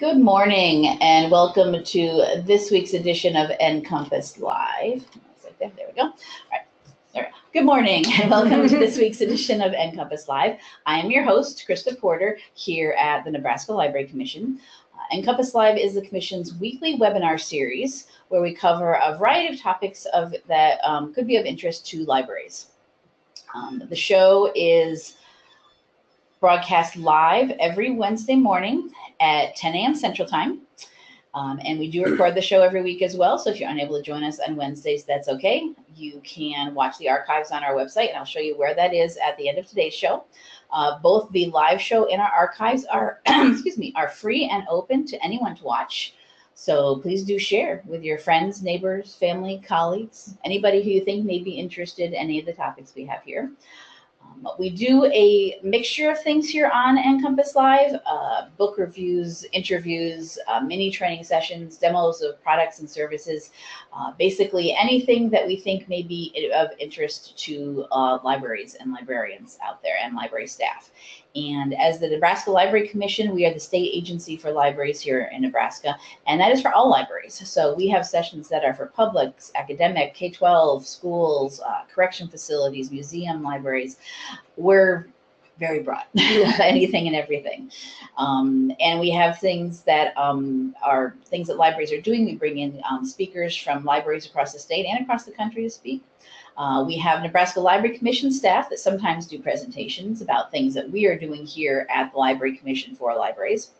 Good morning and welcome to this week's edition of NCompass Live. There we go. All right. Good morning and welcome to this week's edition of NCompass Live. I am your host, Christa Porter, here at the Nebraska Library Commission. Uh, NCompass Live is the Commission's weekly webinar series where we cover a variety of topics of that um, could be of interest to libraries. Um, the show is broadcast live every Wednesday morning at 10 a.m. Central Time. Um, and we do record the show every week as well. So if you're unable to join us on Wednesdays, that's okay. You can watch the archives on our website, and I'll show you where that is at the end of today's show. Uh, both the live show and our archives are, excuse me, are free and open to anyone to watch. So please do share with your friends, neighbors, family, colleagues, anybody who you think may be interested in any of the topics we have here. Um, we do a mixture of things here on NCompass Live, uh, book reviews, interviews, uh, mini training sessions, demos of products and services, uh, basically anything that we think may be of interest to uh, libraries and librarians out there and library staff. And as the Nebraska Library Commission, we are the state agency for libraries here in Nebraska, and that is for all libraries. So we have sessions that are for publics, academic, K-12, schools, uh, correction facilities, museum libraries. We're very broad, anything and everything. Um, and we have things that um, are things that libraries are doing. We bring in um, speakers from libraries across the state and across the country to speak. Uh, we have Nebraska Library Commission staff that sometimes do presentations about things that we are doing here at the Library Commission for libraries.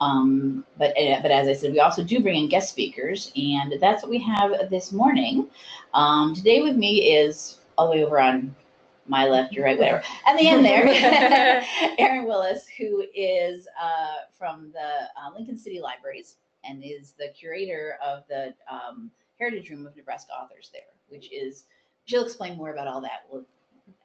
Um, but, uh, but as I said, we also do bring in guest speakers, and that's what we have this morning. Um, today with me is all the way over on my left, your right, whatever. At the end there, Erin Willis, who is uh, from the uh, Lincoln City Libraries and is the curator of the um, Heritage Room of Nebraska Authors there, which is, she'll explain more about all that we'll,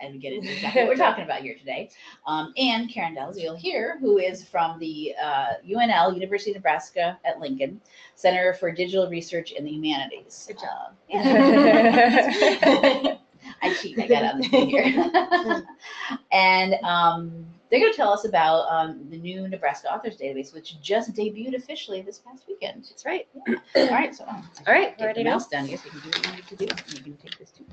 as we get into exactly what we're talking about here today. Um, and Karin Dalziel here, who is from the uh, UNL, University of Nebraska at Lincoln, Center for Digital Research in the Humanities. Good job. Uh, yeah. I cheat. I got on the here. and um, they're going to tell us about um, the new Nebraska Authors Database, which just debuted officially this past weekend. That's right. Yeah. All right, so um, All right, get ready the mouse so you can do what you need to do. You can take this too.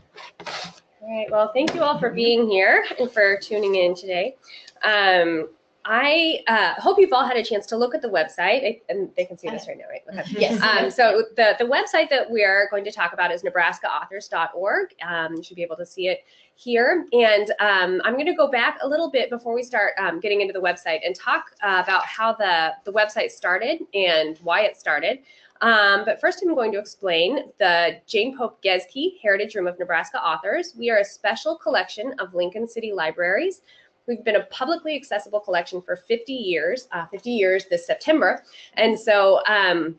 All right. Well, thank you all for being here and for tuning in today. Um, I uh, hope you've all had a chance to look at the website, I- and they can see this right now, right? Okay. Yes. Um, so the, the website that we are going to talk about is nebraskaauthors.org. Um, you should be able to see it here. And um, I'm going to go back a little bit before we start um, getting into the website and talk uh, about how the, the website started and why it started. Um, but first, I'm going to explain the Jane Pope Geske Heritage Room of Nebraska Authors. We are a special collection of Lincoln City Libraries. We've been a publicly accessible collection for 50 years, uh, 50 years this September. And so um,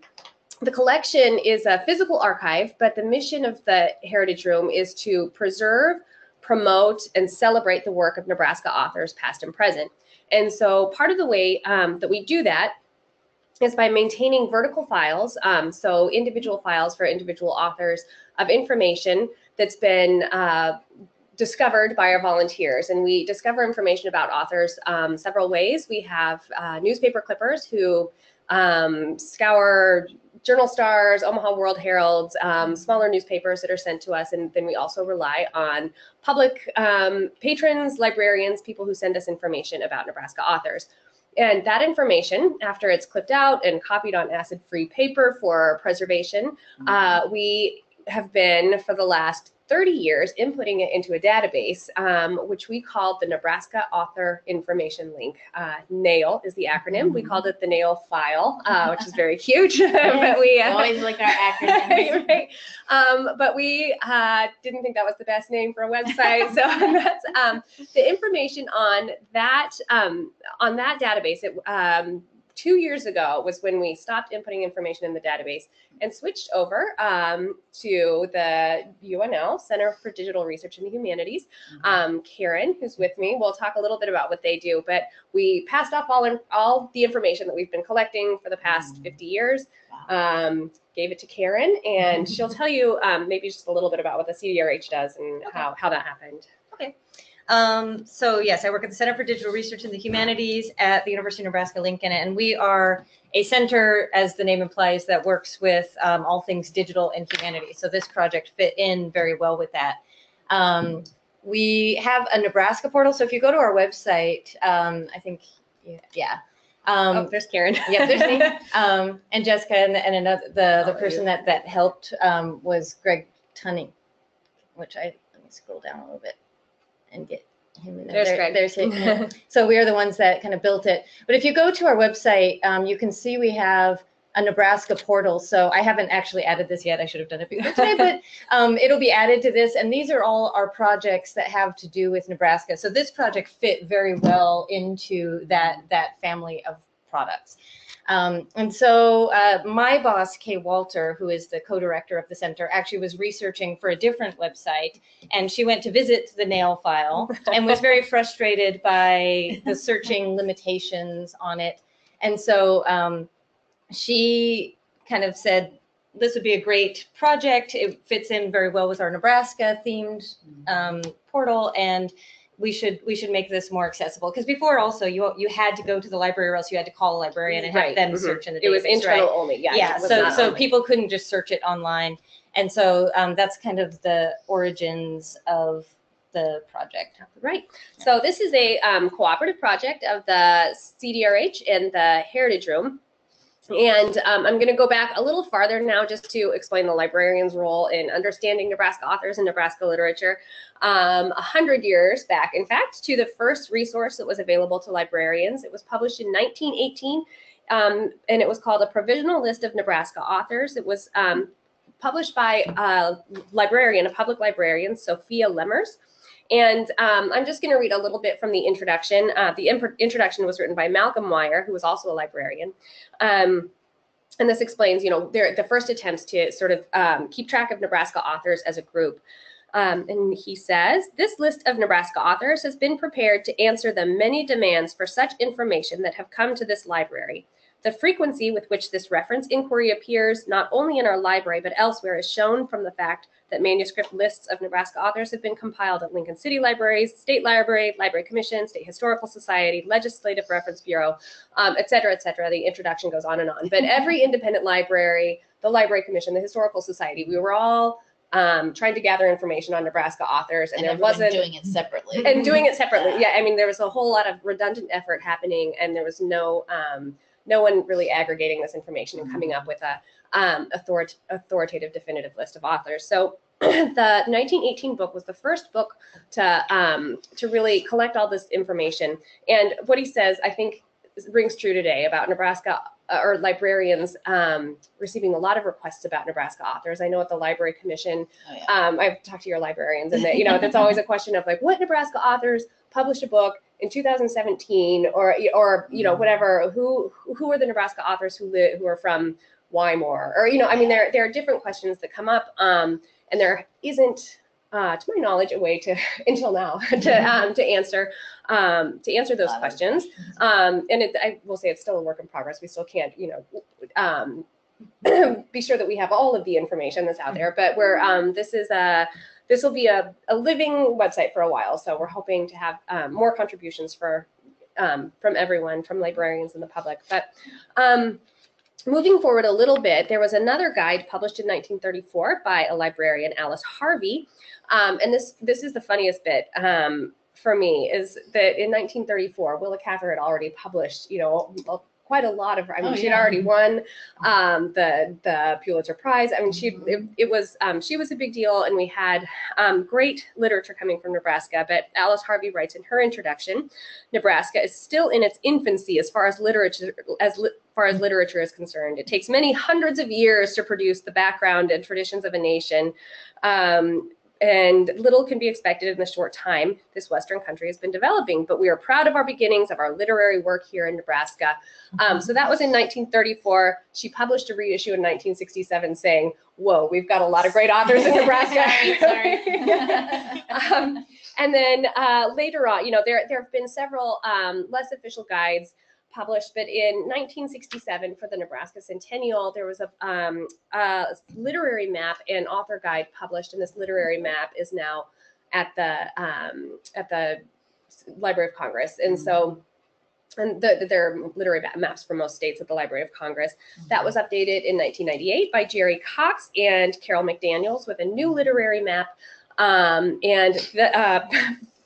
the collection is a physical archive, but the mission of the Heritage Room is to preserve, promote, and celebrate the work of Nebraska authors, past and present. And so part of the way um, that we do that is by maintaining vertical files, um, so individual files for individual authors of information that's been uh, discovered by our volunteers. And we discover information about authors um, several ways. We have uh, newspaper clippers who um, scour Journal Stars, Omaha World Heralds, um, smaller newspapers that are sent to us. And then we also rely on public um, patrons, librarians, people who send us information about Nebraska authors. And that information, after it's clipped out and copied on acid-free paper for preservation, uh, we have been for the last 30 years inputting it into a database, um, which we called the Nebraska Author Information Link. Uh, NAIL is the acronym. We called it the NAIL file, uh, which is very huge. but we uh, always like our acronyms. right. Um, but we uh, didn't think that was the best name for a website. so that's um, the information on that um, on that database. It, um, two years ago was when we stopped inputting information in the database and switched over um, to the UNL Center for Digital Research in the Humanities. Um, Karin, who's with me, will talk a little bit about what they do. But we passed off all in, all the information that we've been collecting for the past 50 years. Um, gave it to Karin, and she'll tell you um, maybe just a little bit about what the CDRH does and Okay. how, how that happened. Um, so yes, I work at the Center for Digital Research in the Humanities at the University of Nebraska Lincoln, and we are a center, as the name implies, that works with um, all things digital and humanity. So this project fit in very well with that. Um, we have a Nebraska portal. So if you go to our website, um, I think, yeah. yeah. Um, oh, there's Karin. yeah, there's me, um, and Jessica, and, and another the the Oh, person that that helped um, was Greg Tunink, which I let me scroll down a little bit and get him in there. There's There- Greg. There's him. so we are the ones that kind of built it. But if you go to our website, um, you can see we have a Nebraska portal. So I haven't actually added this yet. I should have done it before today, but um, it'll be added to this. And these are all our projects that have to do with Nebraska. So this project fit very well into that that family of products. Um, and so uh, my boss, Kay Walter, who is the co-director of the center, actually was researching for a different website, and she went to visit the nail file and was very frustrated by the searching limitations on it. And so um, she kind of said, "This would be a great project. It fits in very well with our Nebraska themed um, portal, and we should we should make this more accessible because before also you you had to go to the library or else you had to call a librarian and have Right, them mhm. search in the database. It was database, right? only. Yeah. yeah so so online. people couldn't just search it online and so um, that's kind of the origins of the project Right. So this is a um, cooperative project of the CDRH and the Heritage Room. And um, I'm going to go back a little farther now just to explain the librarian's role in understanding Nebraska authors and Nebraska literature. Um, a hundred years back, in fact, to the first resource that was available to librarians. It was published in 1918, um, and it was called a Provisional List of Nebraska Authors. It was um, published by a librarian, a public librarian, Sophia Lemmers. And um, I'm just going to read a little bit from the introduction. Uh, the imp- introduction was written by Malcolm Wyer, who was also a librarian. Um, and this explains, you know, their, the first attempts to sort of um, keep track of Nebraska authors as a group. Um, and he says, this list of Nebraska authors has been prepared to answer the many demands for such information that have come to this library. The frequency with which this reference inquiry appears, not only in our library but elsewhere, is shown from the fact that manuscript lists of Nebraska authors have been compiled at Lincoln City Libraries, State Library, Library Commission, State Historical Society, Legislative Reference Bureau, um, et cetera, et cetera. The introduction goes on and on. But every independent library, the Library Commission, the Historical Society, we were all um, trying to gather information on Nebraska authors, and, And there wasn't doing it separately. and doing it separately. Yeah, I mean, there was a whole lot of redundant effort happening, and there was no um, no one really aggregating this information and coming up with a um, author- authoritative, definitive list of authors. So the 1918 book was the first book to um, to really collect all this information. And what he says, I think, rings true today about Nebraska uh, or librarians um, receiving a lot of requests about Nebraska authors. I know at the Library Commission, Oh, yeah. um, I've talked to your librarians, and that, you know, that's always a question of like, what Nebraska authors published a book in 2017, or or you know, whatever. Who who are the Nebraska authors who live who are from Wymore, or you know, I mean, there there are different questions that come up, um, and there isn't. Uh, to my knowledge, a way to until now to um, to answer um, to answer those questions. Um, and it, I will say it's still a work in progress. We still can't, you know, um, be sure that we have all of the information that's out there. But we're um, this is a this will be a, a living website for a while. So we're hoping to have um, more contributions for um, from everyone, from librarians and the public. But um, moving forward a little bit, there was another guide published in 1934 by a librarian, Alice Harvey. Um, and this this is the funniest bit. Um, for me is that in 1934, Willa Cather had already published, you know, a- quite a lot of. I mean, Oh, she'd yeah. already won um, the the Pulitzer Prize. I mean, she it, it was um, she was a big deal, and we had um, great literature coming from Nebraska. But Alice Harvey writes in her introduction, Nebraska is still in its infancy as far as literature as li- far as literature is concerned. It takes many hundreds of years to produce the background and traditions of a nation. Um, and little can be expected in the short time this Western country has been developing. But we are proud of our beginnings of our literary work here in Nebraska. Um, so that was in 1934. She published a reissue in 1967 saying, Whoa, we've got a lot of great authors in Nebraska. Sorry, um, and then uh, later on, you know, there, there have been several um, less official guides published, but in 1967 for the Nebraska Centennial, there was a, um, a literary map and author guide published, and this literary map is now at the um, at the Library of Congress, and so. And the, there are literary maps for most states at the Library of Congress. That was updated in 1998 by Jerry Cox and Carol MacDaniels with a new literary map. Um, and the, uh,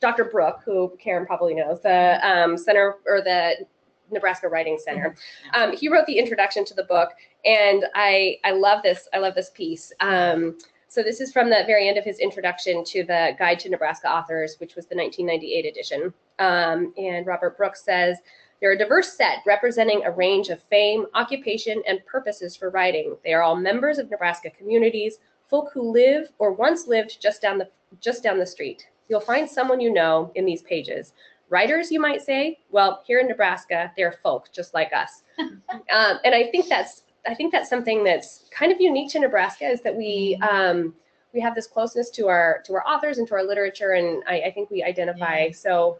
Dr. Brooke, who Karin probably knows, the um, center or the Nebraska Writing Center, um, he wrote the introduction to the book, and I I love this I love this piece. Um, so this is from the very end of his introduction to the Guide to Nebraska Authors, which was the 1998 edition. Um, and Robert Brooks says. They're a diverse set representing a range of fame, occupation, and purposes for writing. They are all members of Nebraska communities, folk who live or once lived just down the just down the street. You'll find someone you know in these pages. Writers, you might say. Well, here in Nebraska, they're folk just like us. um, and I think that's I think that's something that's kind of unique to Nebraska is that we um, we have this closeness to our to our authors and to our literature, and I, I think we identify Yeah. so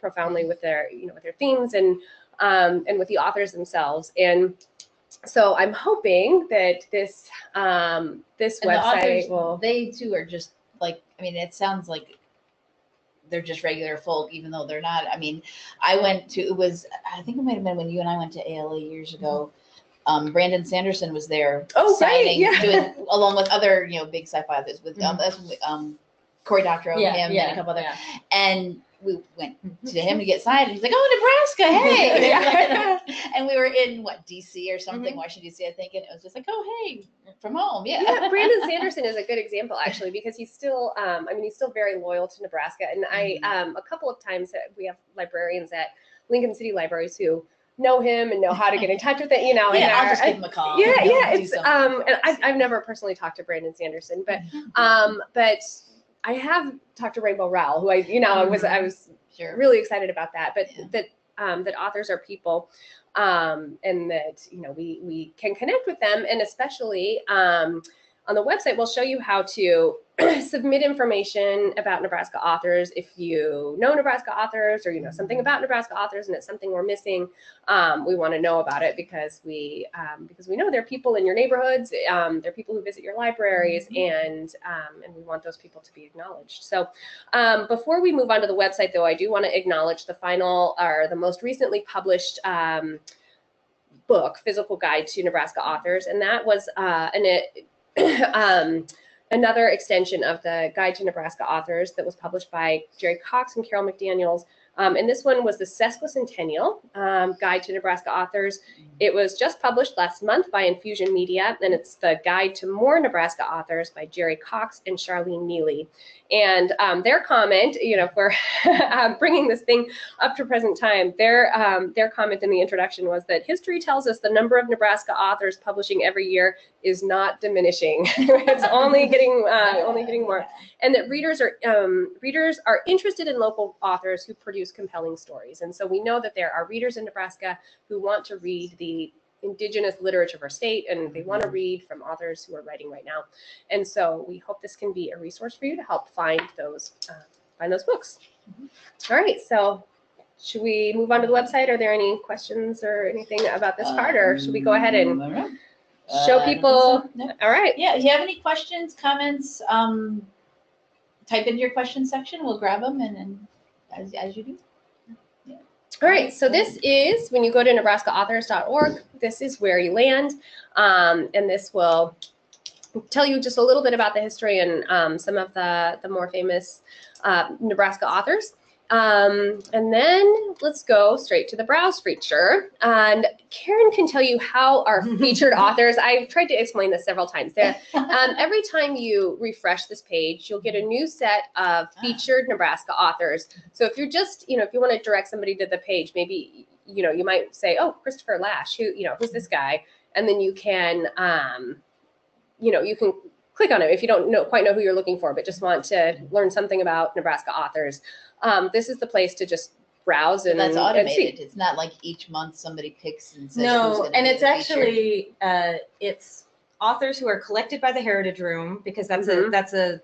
profoundly with their you know with their themes and um, and with the authors themselves. And so I'm hoping that this um, this And the website authors, will. they too are just like, I mean, it sounds like they're just regular folk, even though they're not. I mean, I went to, it was, I think it might have been when you and I went to ALA years ago. Um, Brandon Sanderson was there Oh, right, signing, yeah. doing, along with other, you know, big sci-fi authors with, um, Mhm. that's, um, Cory Doctorow, him, yeah, and a couple other, and we went to him to get signed. And he's like, "Oh, Nebraska, hey!" And we were in what DC or something, Mhm. Washington DC, I think, and it was just like, "Oh, hey, from home, yeah." yeah, Brandon Sanderson is a good example actually because he's still, um, I mean, he's still very loyal to Nebraska. And I, um, a couple of times that we have librarians at Lincoln City Libraries who know him and know how to get in touch with it, you know. and yeah, I'll are- just give him a call. yeah, yeah. It's um, and I've, I've never personally talked to Brandon Sanderson, but um, but I have talked to Rainbow Rowell, who I, you know, I was I was sure. really excited about that. But Yeah. that um, that authors are people, um, and that you know we we can connect with them, and especially um, on the website, we'll show you how to submit information about Nebraska authors. If you know Nebraska authors, or you know something about Nebraska authors, and it's something we're missing, um, we want to know about it because we um, because we know there are people in your neighborhoods, um, there are people who visit your libraries, and um, and we want those people to be acknowledged. So um, before we move on to the website, though, I do want to acknowledge the final or the most recently published um, book, Physical Guide to Nebraska Authors, and that was uh, an it, um, another extension of the Guide to Nebraska Authors that was published by Jerry Cox and Carol MacDaniels. Um, and this one was the Sesquicentennial um, Guide to Nebraska Authors. It was just published last month by Infusion Media, and it's the Guide to More Nebraska Authors by Jerry Cox and Charlene Neely. And um, their comment, you know, for um, bringing this thing up to present time, their um, their comment in the introduction was that history tells us the number of Nebraska authors publishing every year is not diminishing; it's only getting uh, only getting more and that readers are um, readers are interested in local authors who produce compelling stories. And so we know that there are readers in Nebraska who want to read the indigenous literature of our state and they want to read from authors who are writing right now. And so we hope this can be a resource for you to help find those uh, find those books. All right, so should we move on to the website? Are there any questions or anything about this part, or should we go ahead and Um, I don't know. show Uh, I don't think people? No. All right. Yeah, if you have any questions, comments, um, type into your question section. We'll grab them and, and as, as you do. All right, so this is when you go to nebraskaauthors.org, this is where you land. Um, and this will tell you just a little bit about the history and um, some of the, the more famous uh, Nebraska authors. Um, and then let's go straight to the browse feature. And Karin can tell you how our featured authors, I've tried to explain this several times there. Um, every time you refresh this page, you'll get a new set of featured Nebraska authors. So if you're just, you know, if you want to direct somebody to the page, maybe, you know, you might say, oh, Christopher Lasch, who, you know, who's this guy? And then you can, um, you know, you can click on it if you don't know quite know who you're looking for, but just want to learn something about Nebraska authors. Um, this is the place to just browse and That's and see. automated. It's not like each month somebody picks and says. who's No, gonna and it's actually uh, it's authors who are collected by the Heritage Room because that's a Mhm. that's a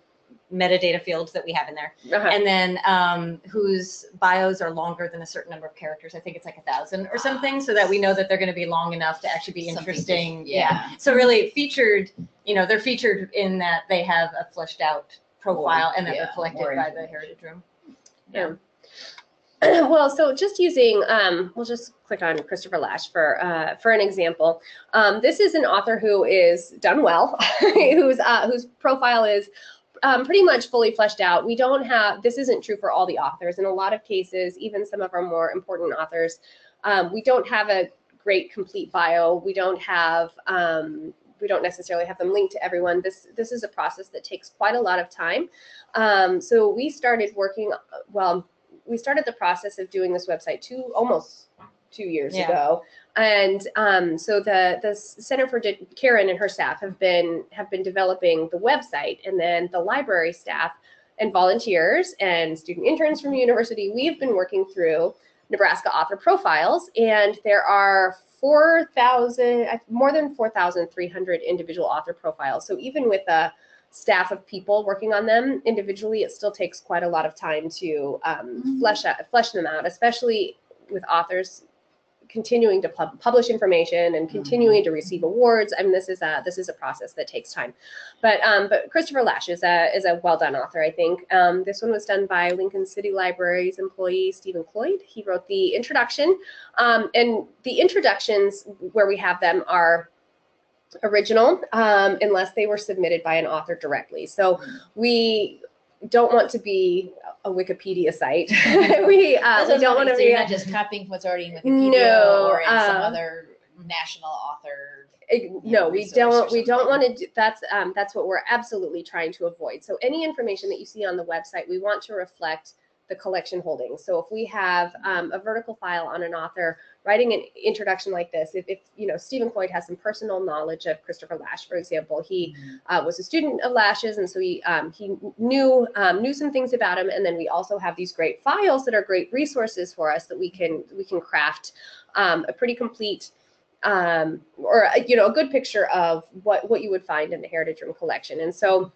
metadata field that we have in there, Uh-huh. and then um, whose bios are longer than a certain number of characters. I think it's like a thousand or something, so that we know that they're going to be long enough to actually be Something to- interesting. yeah. So really featured, you know, they're featured in that they have a fleshed out profile and that yeah, they're collected by the. Heritage Room. Yeah. well, so just using, um, we'll just click on Christopher Lasch for uh, for an example. Um, this is an author who is done well, whose uh, whose profile is um, pretty much fully fleshed out. We don't have this isn't true for all the authors. In a lot of cases, even some of our more important authors, um, we don't have a great complete bio. We don't have um, we don't necessarily have them linked to everyone. This this is a process that takes quite a lot of time. Um, so we started working well we started the process of doing this website two almost two years Yeah. ago and um, so the the center for Di- karin and her staff have been have been developing the website and then the library staff and volunteers and student interns from the university we have been working through nebraska author profiles and there are 4000 uh, more than 4300 individual author profiles so even with a staff of people working on them individually, it still takes quite a lot of time to um, Mhm. flesh out, flesh them out, especially with authors continuing to pub- publish information and continuing to receive awards. I mean, this is a this is a process that takes time. But um, but Christopher Lasch is a is a well done author, I think. Um, this one was done by Lincoln City Library's employee Stephen Cloyd. He wrote the introduction, um, and the introductions where we have them are original um, unless they were submitted by an author directly. So we don't want to be a Wikipedia site. we uh, we don't want to so be. you're not just copying what's already in Wikipedia No, or in some um, other national author. No we don't we don't want to do that's um, that's what we're absolutely trying to avoid so any information that you see on the website we want to reflect the collection holdings so if we have um, a vertical file on an author writing an introduction like this if, if you know stephen cloyd has some personal knowledge of christopher lasch for example he uh, was a student of Lasch's, and so he um, he knew um, knew some things about him. And then we also have these great files that are great resources for us that we can we can craft um, a pretty complete um, or uh, you know a good picture of what what you would find in the Heritage Room collection. And so.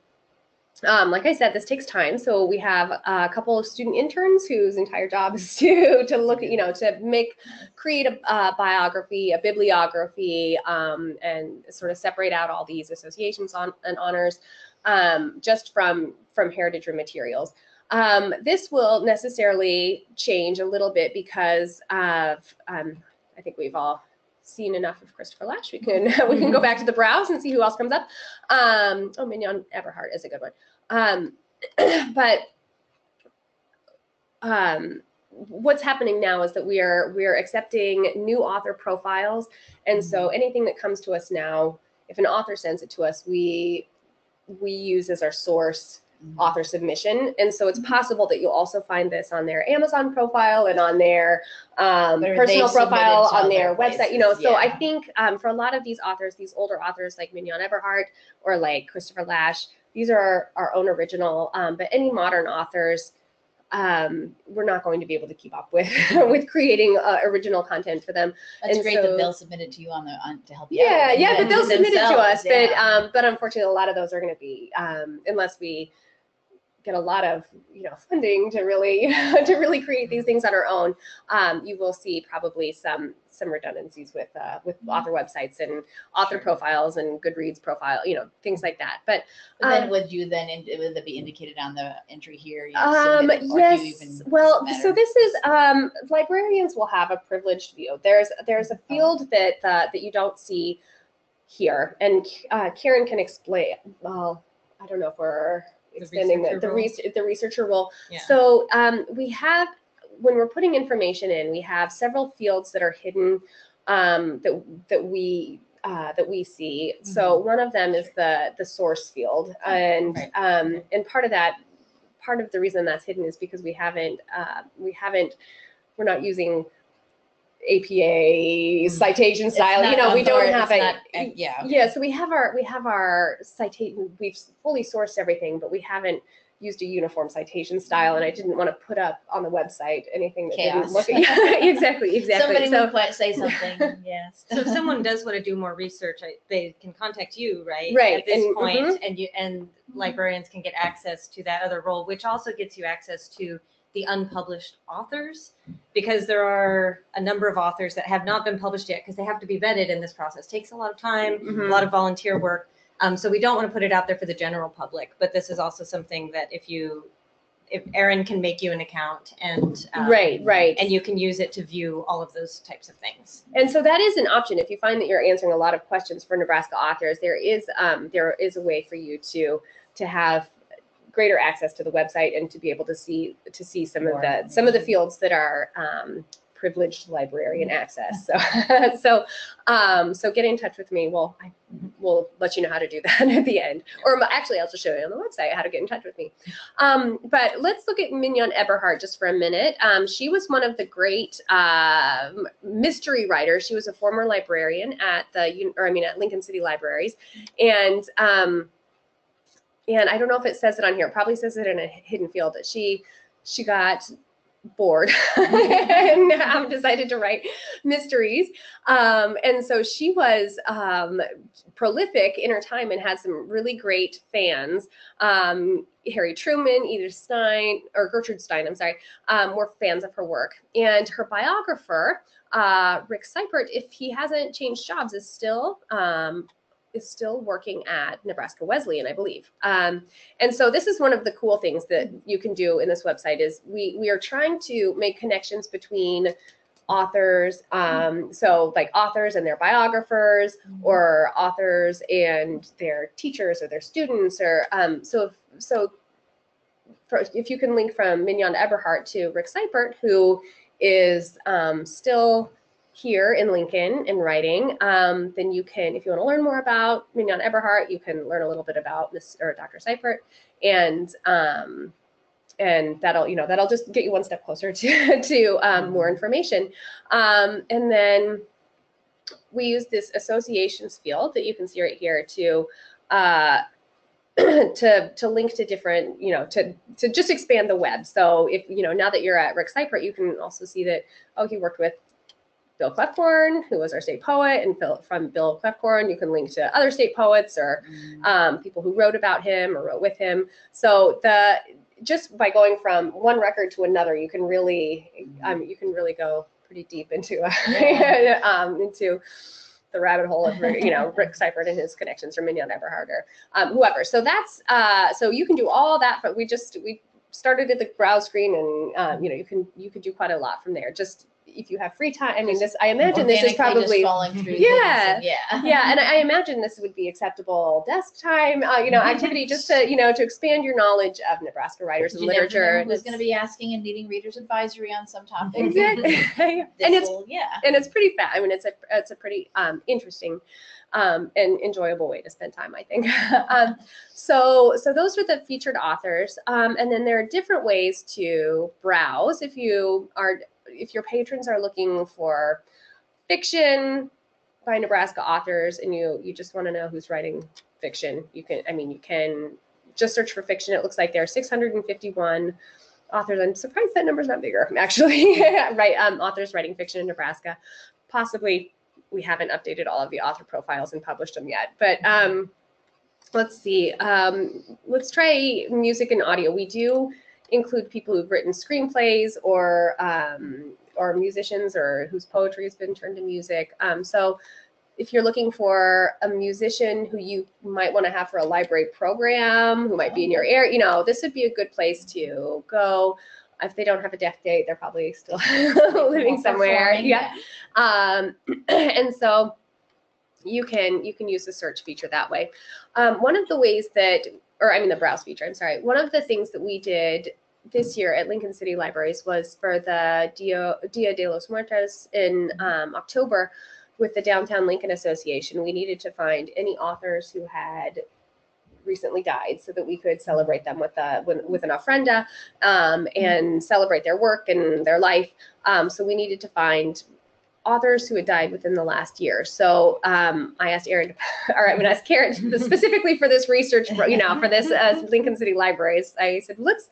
Um, like I said, this takes time. So we have a couple of student interns whose entire job is to to look at, you know, to make create a uh, biography, a bibliography, um, and sort of separate out all these associations on, and honors um, just from from Heritage materials. Um, this will necessarily change a little bit because of um, I think we've all seen enough of Christopher Lasch. We can we can go back to the browse and see who else comes up. Um, oh, Mignon Eberhart is a good one. Um, but um, what's happening now is that we are we are accepting new author profiles, and so anything that comes to us now, if an author sends it to us, we we use as our source Mm-hmm. author submission, and so it's possible that you'll also find this on their Amazon profile and on their um, personal profile on their other website. You know, places, so I think um, for a lot of these authors, these older authors like Mignon Eberhart or like Christopher Lasch, these are our own original. Um, but any modern authors, um, we're not going to be able to keep up with with creating uh, original content for them. That's and great so- that they'll submit it to you on the on to help you. Yeah, yeah, but they'll submit it to us. themselves, But um, but unfortunately, a lot of those are going to be um, unless we get a lot of you know funding to really to really create these things on our own. Um, you will see probably some some redundancies with uh, with author websites and author Sure. profiles and Goodreads profile, you know, things like that. But then um, would you then would that be indicated on the entry here? You Um, it, yes. well, so this is um, librarians will have a privileged view. There's there's a Oh. field that uh, that you don't see here, and uh, Karin can explain. Well, I don't know if we're extending the researcher the, res- the researcher role. Yeah. So um, we have when we're putting information in, we have several fields that are hidden um, that that we uh, that we see. So one of them is the the source field, and Right. um, and part of that part of the reason that's hidden is because we haven't uh, we haven't we're not using APA citation style. You know, we don't author- have it's a not- uh, yeah. yeah, so we have our we have our citation. We've fully sourced everything, but we haven't used a uniform citation style. And I didn't want to put up on the website anything that Chaos. didn't look. Yeah, exactly, exactly. Somebody so would quite say something. yes. So if someone does want to do more research, I- they can contact you, right? Right, At this and- point, mhm. and you, and librarians can get access to that other role, which also gets you access to the unpublished authors, because there are a number of authors that have not been published yet, because they have to be vetted in this process. Takes a lot of time, a Mhm. lot of volunteer work. Um, so we don't want to put it out there for the general public, but this is also something that if you, if Erin can make you an account and. um, Right, right. And you can use it to view all of those types of things. And so that is an option. If you find that you're answering a lot of questions for Nebraska authors, there is um, there is a way for you to to have greater access to the website and to be able to see to see some of More the some of the fields that are um, privileged librarian access. So so um, so get in touch with me. Well, I will let you know how to do that at the end. Or actually, I'll just show you on the website how to get in touch with me. Um, but let's look at Mignon Eberhart just for a minute. Um, she was one of the great um mystery writers. She was a former librarian at the, or I mean, at Lincoln City Libraries, and um, and I don't know if it says it on here. It probably says it in a hidden field that she she got bored and um, decided to write mysteries. Um, and so she was um, prolific in her time and had some really great fans. Um, Harry Truman, Edith Stein, or Gertrude Stein, I'm sorry, um, were fans of her work. And her biographer, uh, Rick Cypert, if he hasn't changed jobs, is still um, is still working at Nebraska Wesleyan, I believe. Um, and so this is one of the cool things that you can do in this website is we we are trying to make connections between authors um, so like authors and their biographers or authors and their teachers or their students or um, so if, so for, if you can link from Mignon Eberhart to Rick Cypert who is um, still here in Lincoln in writing, um, then you can, if you want to learn more about Mignon Eberhart, you can learn a little bit about Miss or Dr. Cypert, and um, and that'll you know that'll just get you one step closer to to um, more information. Um, and then we use this associations field that you can see right here to uh, to to link to different you know to to just expand the web. So if you know now that you're at Rick Cypert, you can also see that oh he worked with Bill Kloefkorn, who was our state poet, and Bill, from Bill Kloefkorn, you can link to other state poets or um, people who wrote about him or wrote with him. So the just by going from one record to another, you can really um, you can really go pretty deep into um, into the rabbit hole of you know Rick Cypert and his connections or Mignon Eberhart or um, whoever. So that's uh, so you can do all that, but we just we started at the browse screen and um, you know you can you could do quite a lot from there. Just if you have free time. I mean, this I imagine this is probably falling through Yeah. yeah yeah, and I imagine this would be acceptable desk time, uh, you know, activity just to you know to expand your knowledge of Nebraska writers and you literature. who's going to be asking and needing readers advisory on some topic exactly, and it's will- yeah and it's pretty fat. I mean, it's a it's a pretty um, interesting um, and enjoyable way to spend time, I think. um, so so those are the featured authors, um, and then there are different ways to browse if you are if your patrons are looking for fiction by Nebraska authors and you you just want to know who's writing fiction. You can I mean you can just search for fiction. It looks like there are 651 authors. I'm surprised that number's not bigger, actually. right, um, authors writing fiction in Nebraska. Possibly we haven't updated all of the author profiles and published them yet, but um, let's see. Um, let's try music and audio. We do include people who've written screenplays or um, or musicians or whose poetry has been turned to music. Um, so if you're looking for a musician who you might want to have for a library program, who might be in your area, you know, this would be a good place to go. If they don't have a death date, they're probably still living somewhere. Yeah. Um, and so you can you can use the search feature that way. Um, one of the ways that, or I mean the browse feature, I'm sorry. One of the things that we did this year at Lincoln City Libraries was for the Dia, Dia de los Muertos in um, October with the Downtown Lincoln Association. We needed to find any authors who had recently died so that we could celebrate them with a with, with an ofrenda um, and celebrate their work and their life. Um, so we needed to find authors who had died within the last year. So um, I asked Erin, or I mean, I asked Karin specifically for this research, you know, for this uh, Lincoln City Libraries. I said, let's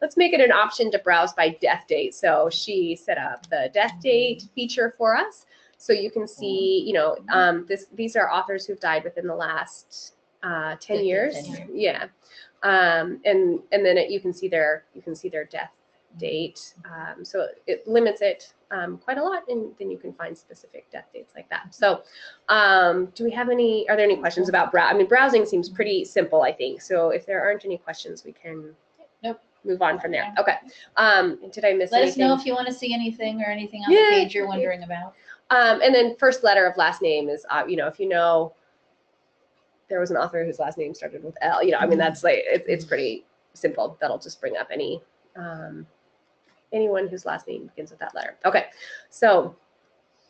let's make it an option to browse by death date. So she set up the death date feature for us, so you can see, you know, um, this these are authors who've died within the last uh, 10 years. 10 years. Yeah, um, and and then it, you can see their you can see their death date. Um, so it limits it um, quite a lot, and then you can find specific death dates like that. So, um, do we have any? Are there any questions about brow? I mean, browsing seems pretty simple, I think. So, if there aren't any questions, we can Nope. move on from there. Okay. Um, did I miss Let us know if you want to see anything or anything on Yeah. the page you're wondering about. Um, and then first letter of last name is, uh, you know, if you know there was an author whose last name started with L, you know, I mean, that's like, it, it's pretty simple. That'll just bring up any, um, anyone whose last name begins with that letter. Okay. So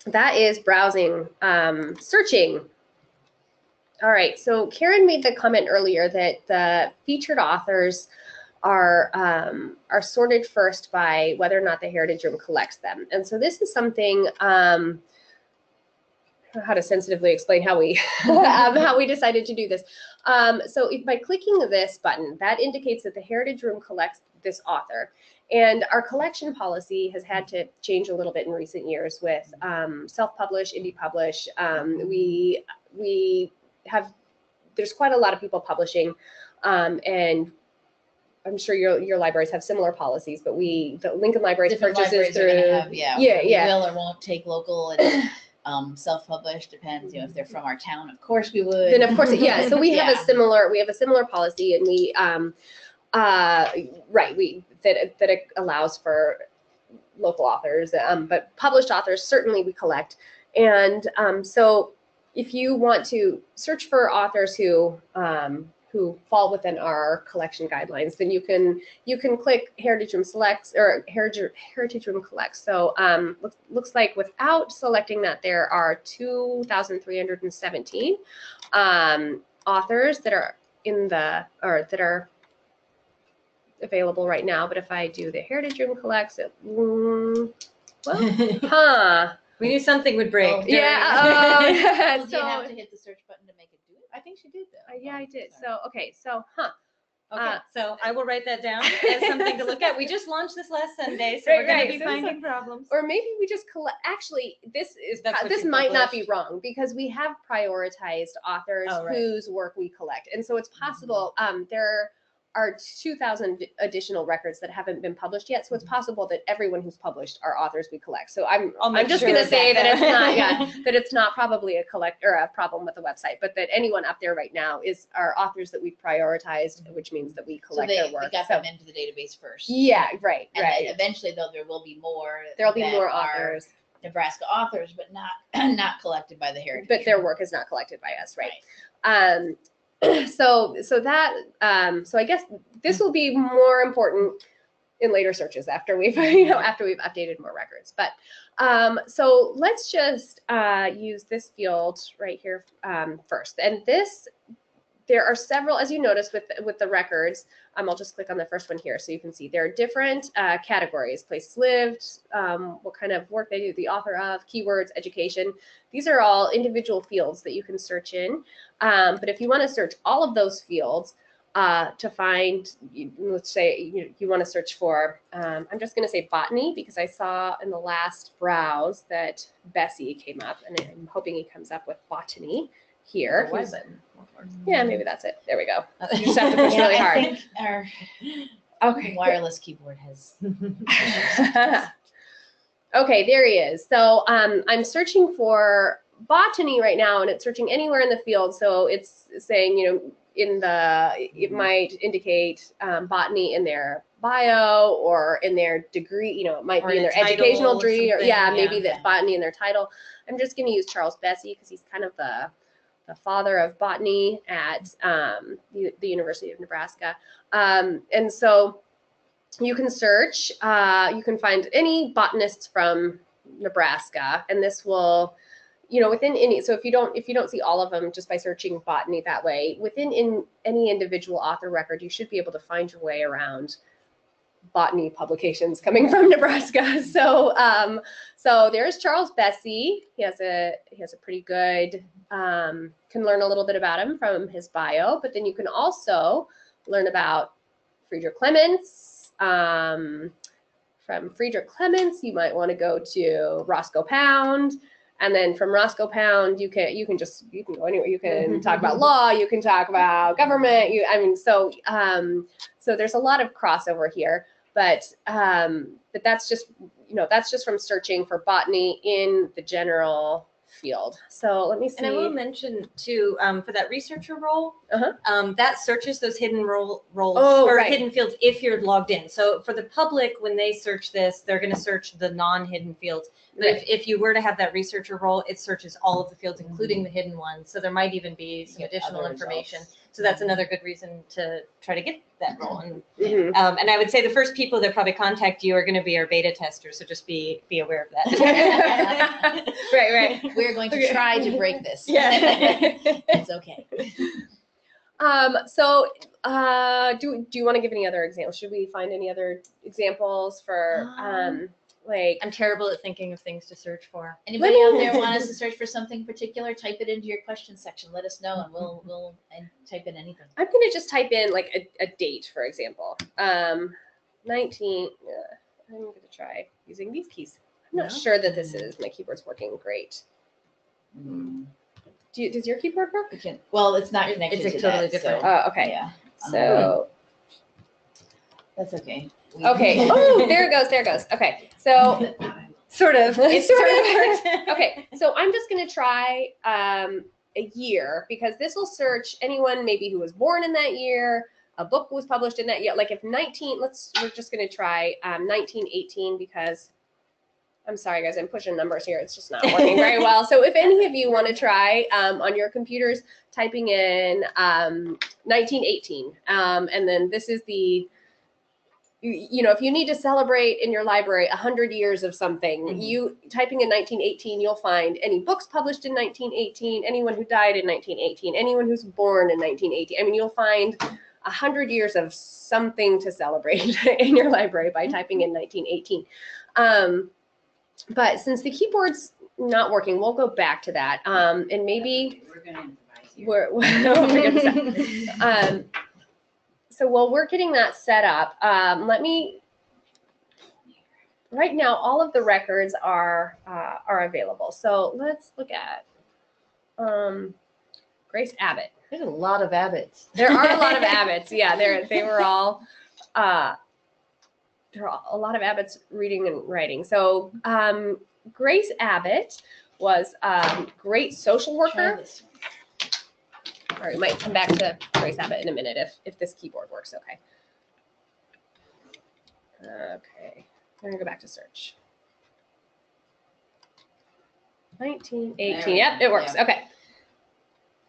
that is browsing, um, searching. All right. So Karin made the comment earlier that the featured authors are um, are sorted first by whether or not the Heritage Room collects them. And so this is something um, how to sensitively explain how we um, how we decided to do this. Um, so if by clicking this button, that indicates that the Heritage Room collects this author. And our collection policy has had to change a little bit in recent years with um, self-publish, indie publish. Um, we we have there's quite a lot of people publishing, um, and I'm sure your your libraries have similar policies. But we the Lincoln Libraries Different purchases libraries through have, yeah. Yeah, yeah. Will or won't take local and um, self-published, depends, you know, if they're from our town, of course we would. then of course yeah so we have Yeah. a similar we have a similar policy and we um uh right we that that it allows for local authors um but published authors certainly we collect. And um so if you want to search for authors who um who fall within our collection guidelines then you can you can click heritage room selects or heritage heritage room collects so um looks, looks like without selecting that there are 2317 um, authors that are in the or that are available right now. But if I do the Heritage Room collects, it, mm, well, huh? We knew something would break. Oh, Yeah. Um, Well, Do so you have to hit the search button to make it do it? I think she did though. uh, yeah, I did. Sorry. So okay, so huh? Okay, Uh, so I will write that down as something to look at. We just launched this last Sunday, so Right, we're gonna be So- finding problems. Or maybe we just collect. Actually, this is That's this might not be wrong because we have prioritized authors Oh, right. whose work we collect, and so it's possible. Um, there are 2,000 additional records that haven't been published yet, so it's possible that everyone who's published are authors we collect. So I'm I'm just sure gonna say that that, it's not yeah that it's not probably a collect or a problem with the website, but that anyone up there right now is are authors that we've prioritized, which means that we So collect they, their work. got So- them into the database first. yeah, right, And right. then eventually though, there will be more. There'll be more authors. Nebraska authors, but not, not collected by the Heritage. but their work is not collected by us, right? Um, so so that um, so I guess this will be more important in later searches after we've you know after we've updated more records. But um, so let's just uh, use this field right here um, first, and this there are several as you notice with with the records. Um, I'll just click on the first one here so you can see there are different uh, categories: places lived, um, what kind of work they do, the author of, keywords, education. These are all individual fields that you can search in. Um, but if you want to search all of those fields uh, to find, let's say you, you want to search for, um, I'm just going to say botany because I saw in the last browse that Bessey came up, and I'm hoping he comes up with botany here. Or was it? Yeah, maybe that's it. There we go. You just have to push Yeah, really I hard. think Our Okay. wireless keyboard has. okay, there he is. So um, I'm searching for botany right now, and it's searching anywhere in the field. So it's saying, you know, in the it might indicate um, botany in their bio or in their degree. You know, it might Or be in in their title educational or degree, or something, yeah, yeah. maybe that botany in their title. I'm just going to use Charles Bessey because he's kind of the the father of botany at um, the, University of Nebraska. Um, and so you can search, uh, you can find any botanists from Nebraska, and this will, you know, within any, so if you don't, if you don't see all of them just by searching botany that way, within in any individual author record, you should be able to find your way around botany publications coming from Nebraska. So, um, so there's Charles Bessey. He has a he has a pretty good um, can learn a little bit about him from his bio, but then you can also learn about Frederic Clements. Um, from Frederic Clements, you might want to go to Roscoe Pound, and then from Roscoe Pound, you can you can just you can go anywhere. You can talk about law. You can talk about government. You I mean, so um, so there's a lot of crossover here, but um, but that's just you know, that's just from searching for botany in the general field. So let me see. And I will mention too, um, for that researcher role, Uh-huh. um, that searches those hidden role, roles Oh, or right. hidden fields if you're logged in. So for the public, when they search this, they're going to search the non-hidden fields. But if, if you were to have that researcher role, it searches all of the fields, including the hidden ones. So there might even be some Get additional other information. results. So that's another good reason to try to get that role. And Mhm. um, and I would say the first people that probably contact you are going to be our beta testers. So just be be aware of that. right, right. We're going to Okay. try to break this. Yeah. It's okay. Um, so, uh, do, do you want to give any other examples? Should we find any other examples for, um, Um, like, I'm terrible at thinking of things to search for. Anybody out there want us to search for something particular? Type it into your question section. Let us know and we'll, we'll, and type in anything. I'm gonna just type in like a, a date, for example. Um, 19, uh, I'm gonna try using these keys. I'm not Yeah. sure that this is, my keyboard's working great. Do you, does your keyboard work? We can, well, it's not It- connected it's to a totally that, so- different- Oh, okay. Yeah, So, that's okay. We- okay. Oh, there it goes, there it goes. Okay, so Sort of. It sort of okay, so I'm just gonna try um, a year because this will search anyone maybe who was born in that year, a book was published in that year. Like if 19, let's we're just gonna try um, 1918 because I'm sorry guys, I'm pushing numbers here. It's just not working very well. So if any of you want to try um, on your computers, typing in um, 1918, um, and then this is the you know, if you need to celebrate in your library 100 years of something, Mhm. you typing in 1918, you'll find any books published in 1918, anyone who died in 1918, anyone who's born in 1918. I mean, you'll find 100 years of something to celebrate in your library by typing in 1918. Um, but since the keyboard's not working, we'll go back to that. Um, and maybe We're gonna we're, we'll figure this out. Um, so while we're getting that set up, um, let me, right now, all of the records are, uh, are available. So let's look at, um, Grace Abbott. There's a lot of Abbots. There are a lot of Abbotts. Yeah, they're, they were all, uh, there are a lot of Abbotts reading and writing. So, um, Grace Abbott was, um, great social worker. this. All right, we might come back to Grace Abbott in a minute if, if this keyboard works okay. Okay, we're gonna go back to search. Nineteen eighteen, yep, it works, okay.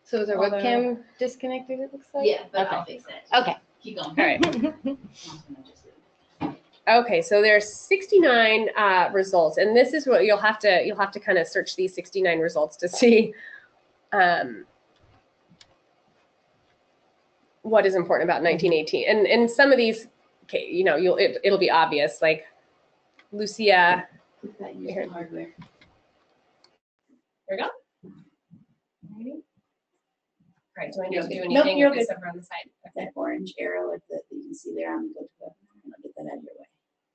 So is our Although- webcam disconnected, it looks like? Yeah, but. I'll fix that. Okay. Keep going. All right. Okay, so there's 69 uh, results, and this is what you'll have to you'll have to kind of search these 69 results to see um, what is important about mm-hmm. 1918. And and some of these, okay, you know, you'll it, it'll be obvious, like Lucia. Click that hardware. There we go. All right, do I need to do anything Nope, you're with this over on the side? Okay. That orange arrow at the, that you can see there on the go to web. I'm gonna get that out of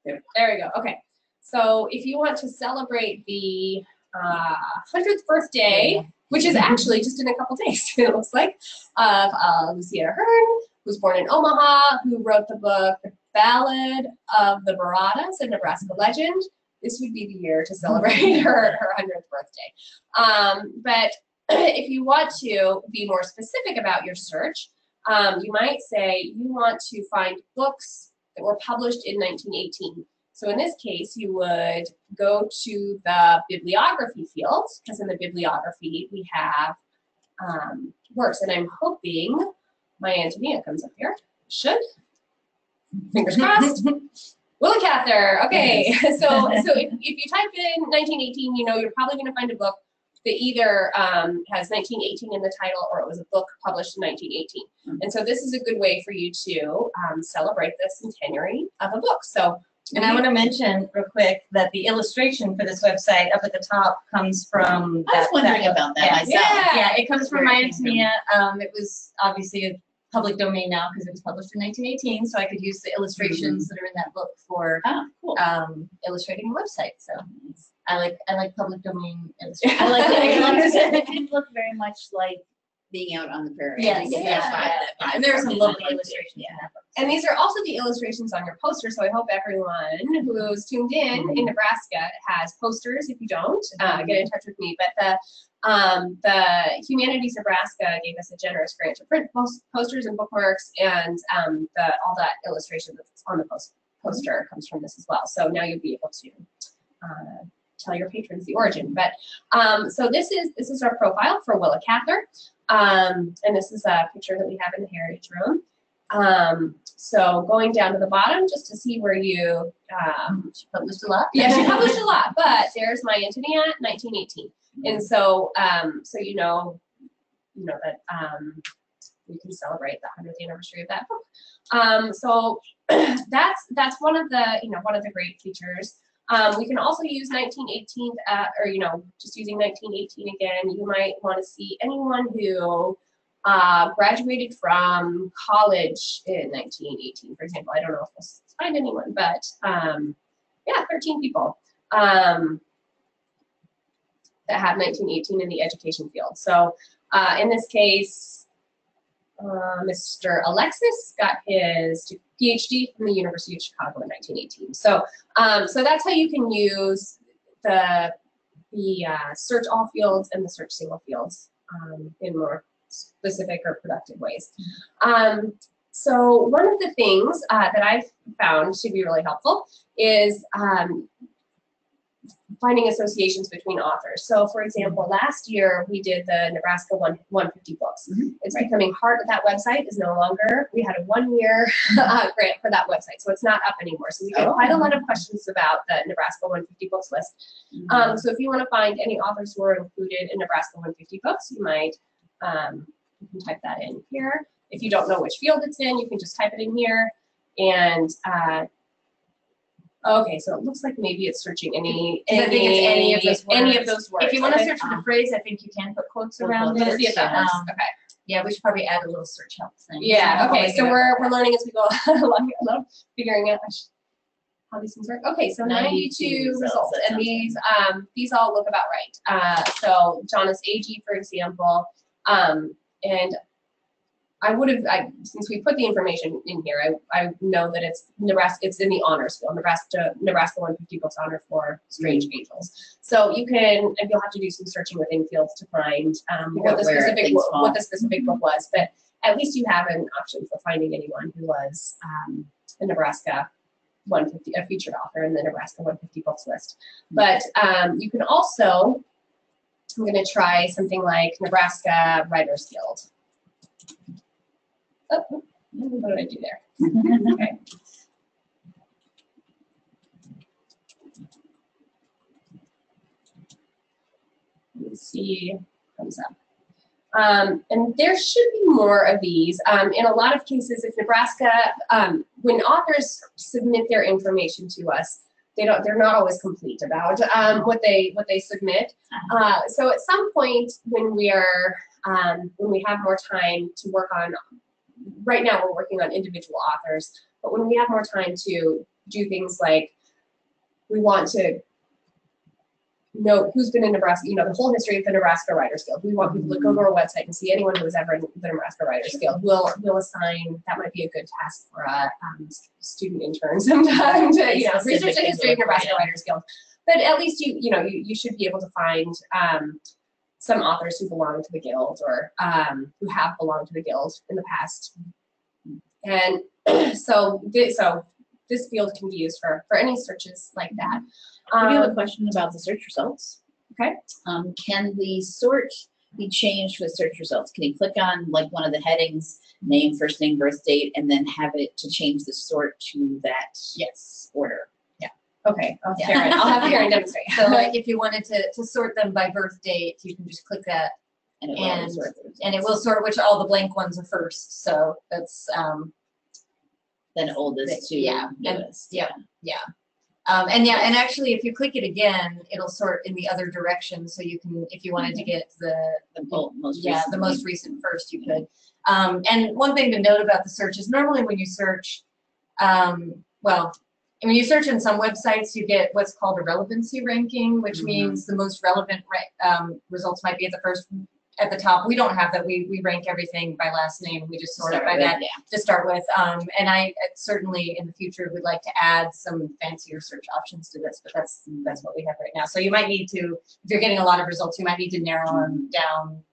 your way. There we go. Okay. So if you want to celebrate the uh, 100th birthday, which is actually just in a couple days, it looks like, of uh, Lucia Hearn, who's born in Omaha, who wrote the book The Ballad of the Marauders, a Nebraska legend. This would be the year to celebrate her, her 100th birthday. Um, but if you want to be more specific about your search, um, you might say you want to find books that were published in 1918. So in this case, you would go to the bibliography field, because in the bibliography we have um, works, and I'm hoping my Antonia comes up here. Should. Fingers crossed. Willa Cather. Okay, so so if, if you type in 1918, you know you're probably going to find a book that either um, has 1918 in the title or it was a book published in 1918. Mhm. And so this is a good way for you to um, celebrate the centenary of a book. So And I want to mention real quick that the illustration for this website up at the top comes from. I was that- wondering that- about that yeah. myself. Yeah. Yeah, it comes from Maya. Tania. Um, it was obviously a public domain now because it was published in 1918, so I could use the illustrations that are in that book for Ah, cool. um, illustrating the website. So I like I like public domain illustrations. I like. It looks- it did look very much like being out on the prairie. Yes, think yeah. that's fine, that vibe And there are some lovely illustrations in Yeah. that book. And these are also the illustrations on your poster, so I hope everyone who's tuned in in Nebraska has posters. If you don't, uh, get in touch with me. But the um, the Humanities Nebraska gave us a generous grant to print post- posters and bookmarks, and um, the all that illustration that's on the post- poster comes from this as well. So now you'll be able to uh, tell your patrons the origin. But um, so this is this is our profile for Willa Cather, um, and this is a picture that we have in the Heritage Room. Um, so going down to the bottom just to see where you, um, She published a lot. yeah, she published a lot, but there's my Antonia, 1918. And so, um, so you know, you know that, um, we can celebrate the 100th anniversary of that book. Um, so that's, that's one of the, you know, one of the great features. Um, we can also use 1918, uh, or, you know, just using 1918 again, you might want to see anyone who uh, graduated from college in 1918, for example. I don't know if we'll find anyone, but um, yeah, 13 people um, that have 1918 in the education field. So uh, in this case, uh, Mr. Alexis got his PhD from the University of Chicago in 1918. So, um, so that's how you can use the the uh, search all fields and the search single fields um, in more specific or productive ways. Um, so one of the things uh, that I've found to be really helpful is um, finding associations between authors. So for example, last year we did the Nebraska 1, 150 books. Mhm. It's becoming hard that website is no longer, we had a one year uh, grant for that website, so it's not up anymore. So we get Oh. quite a lot of questions about the Nebraska 150 books list. Mm-hmm. Um, so if you want to find any authors who are included in Nebraska 150 books, you might um, you can type that in here. If you don't know which field it's in, you can just type it in here. And uh, okay, so it looks like maybe it's searching any I think it's any of those any of those words. If you want to Okay. search for the phrase, I think you can put quotes Put around it. Let's see if that works. Um, okay. Yeah, we should probably add a little search help thing. Yeah. Okay. So we're we're learning as we go along. Love figuring out how these things work. Okay. So 92 92 results, results, that and sounds these um these all look about right. Uh, so Jonis Agee, for example, um, and I would have, I, since we put the information in here, I, I know that it's Nebraska, it's in the honors field, Nebraska, Nebraska 150 books honor for strange angels. So you can, and you'll have to do some searching within fields to find um, what the specific, what, what the specific book was, but at least you have an option for finding anyone who was um, a Nebraska 150, a featured author in the Nebraska 150 books list. But um, you can also, I'm going to try something like Nebraska Writers Guild. Oh, what did I do there? Okay. Let me see, comes up. Um, and there should be more of these. Um, in a lot of cases, if Nebraska, um, when authors submit their information to us, they don't, they're not always complete about um, what they what they submit. Uh, so at some point when we are um, when we have more time to work on, right now we're working on individual authors, but when we have more time to do things like we want to know who's been in Nebraska, you know, the whole history of the Nebraska Writers Guild. We want people to go to our website and see anyone who was ever in the Nebraska Writers Guild. We'll we'll assign that might be a good task for a um, student intern sometime to you know research the history of Nebraska Writers Guild. But at least you you know you, you should be able to find um, some authors who belong to the guild or um, who have belonged to the guild in the past. And so this, so this field can be used for for any searches like that. I do have a Um, question about the search results. Okay. Um, can the sort be changed with search results? Can you click on like one of the headings, name, first name, birth date, and then have it to change the sort to that yes. order? Okay. I'll, Yeah. Karin, I'll have Karin demonstrate. So like if you wanted to, to sort them by birth date, you can just click that And it will And- sort the and it will sort which all the blank ones are first. So that's, um, Then oldest to Yeah, and- newest. yeah. yeah. um, and yeah, and actually if you click it again, it'll sort in the other direction. So you can, if you wanted to get the, The mo- most yeah, the most recent first you could. Um, and one thing to note about the search is normally when you search, um, well, when you search in some websites, you get what's called a relevancy ranking, which Mhm. means the most relevant re- um, results might be at the first at the top. We don't have that. We, we rank everything by last name. We just sort it by that Yeah. to start with. Um, and I I certainly in the future would like to add some fancier search options to this, but that's, that's what we have right now. So you might need to, if you're getting a lot of results, you might need to narrow them down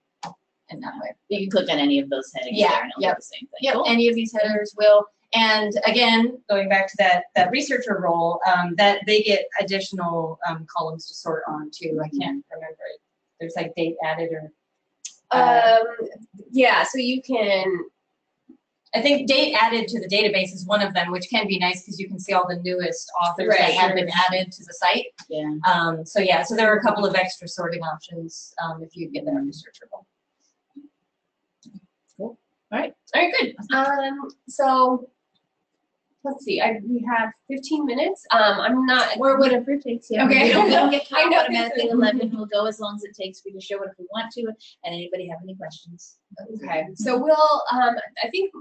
in that way. You can click on any of those headings Yeah, there and it'll do the same thing. Yep, Cool. any of these headers will. And again, going back to that, that researcher role, um, that they get additional, um, columns to sort on too. I can't remember. it. There's like date added or, uh, Um, yeah, so you can, I think date added to the database is one of them, which can be nice because you can see all the newest authors that Right. have been added to the site. Yeah. Um, so yeah, so there are a couple of extra sorting options, um, if you get that researcher role. Cool. All right, good. Um, so, let's see, I, we have fifteen minutes. Um, I'm not, Or whatever it takes, yeah. Okay. We don't- we don't get I caught know. automatically eleven, we'll go as long as it takes, we can show it if we want to, and anybody have any questions? Okay, so we'll, um, I think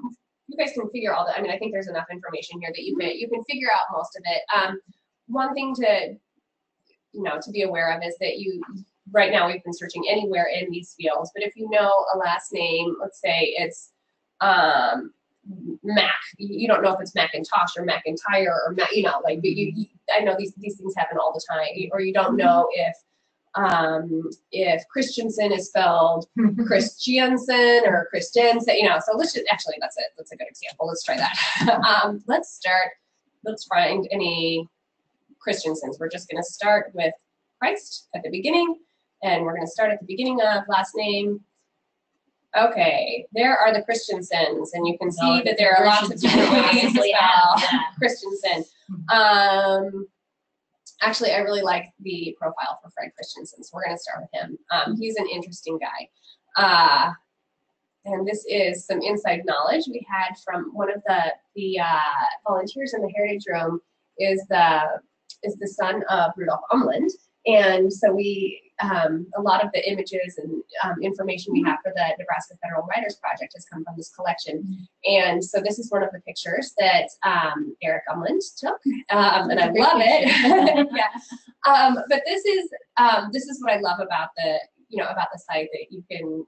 you guys can figure all that, I mean, I think there's enough information here that you can, you can figure out most of it. Um, one thing to, you know, to be aware of is that you, right now, we've been searching anywhere in these fields, but if you know a last name, let's say it's, um, Mac, you don't know if it's Macintosh or McIntyre or Mac, you know, like, you, you, I know these, these things happen all the time, or you don't know if, um, if Christensen is spelled Christiansen or Christensen, you know, so let's just, actually, that's it. That's a good example. Let's try that. um, let's start, let's find any Christiansens. We're just gonna start with Christ at the beginning, and we're gonna start at the beginning of last name. Okay, there are the Christiansens, and you can see that there are lots of different ways to spell Christensen. Um, actually, I really like the profile for Fred Christensen, so we're going to start with him. Um, he's an interesting guy. Uh, and this is some inside knowledge we had from one of the the uh, volunteers in the Heritage Room. Is the is the son of Rudolph Umland, and so we um, a lot of the images and um, information we have for the Nebraska Federal Writers Project has come from this collection. And so this is one of the pictures that um, Eric Umland took, um, and I love it. yeah. Um, but this is um, this is what I love about the you know about the site that you can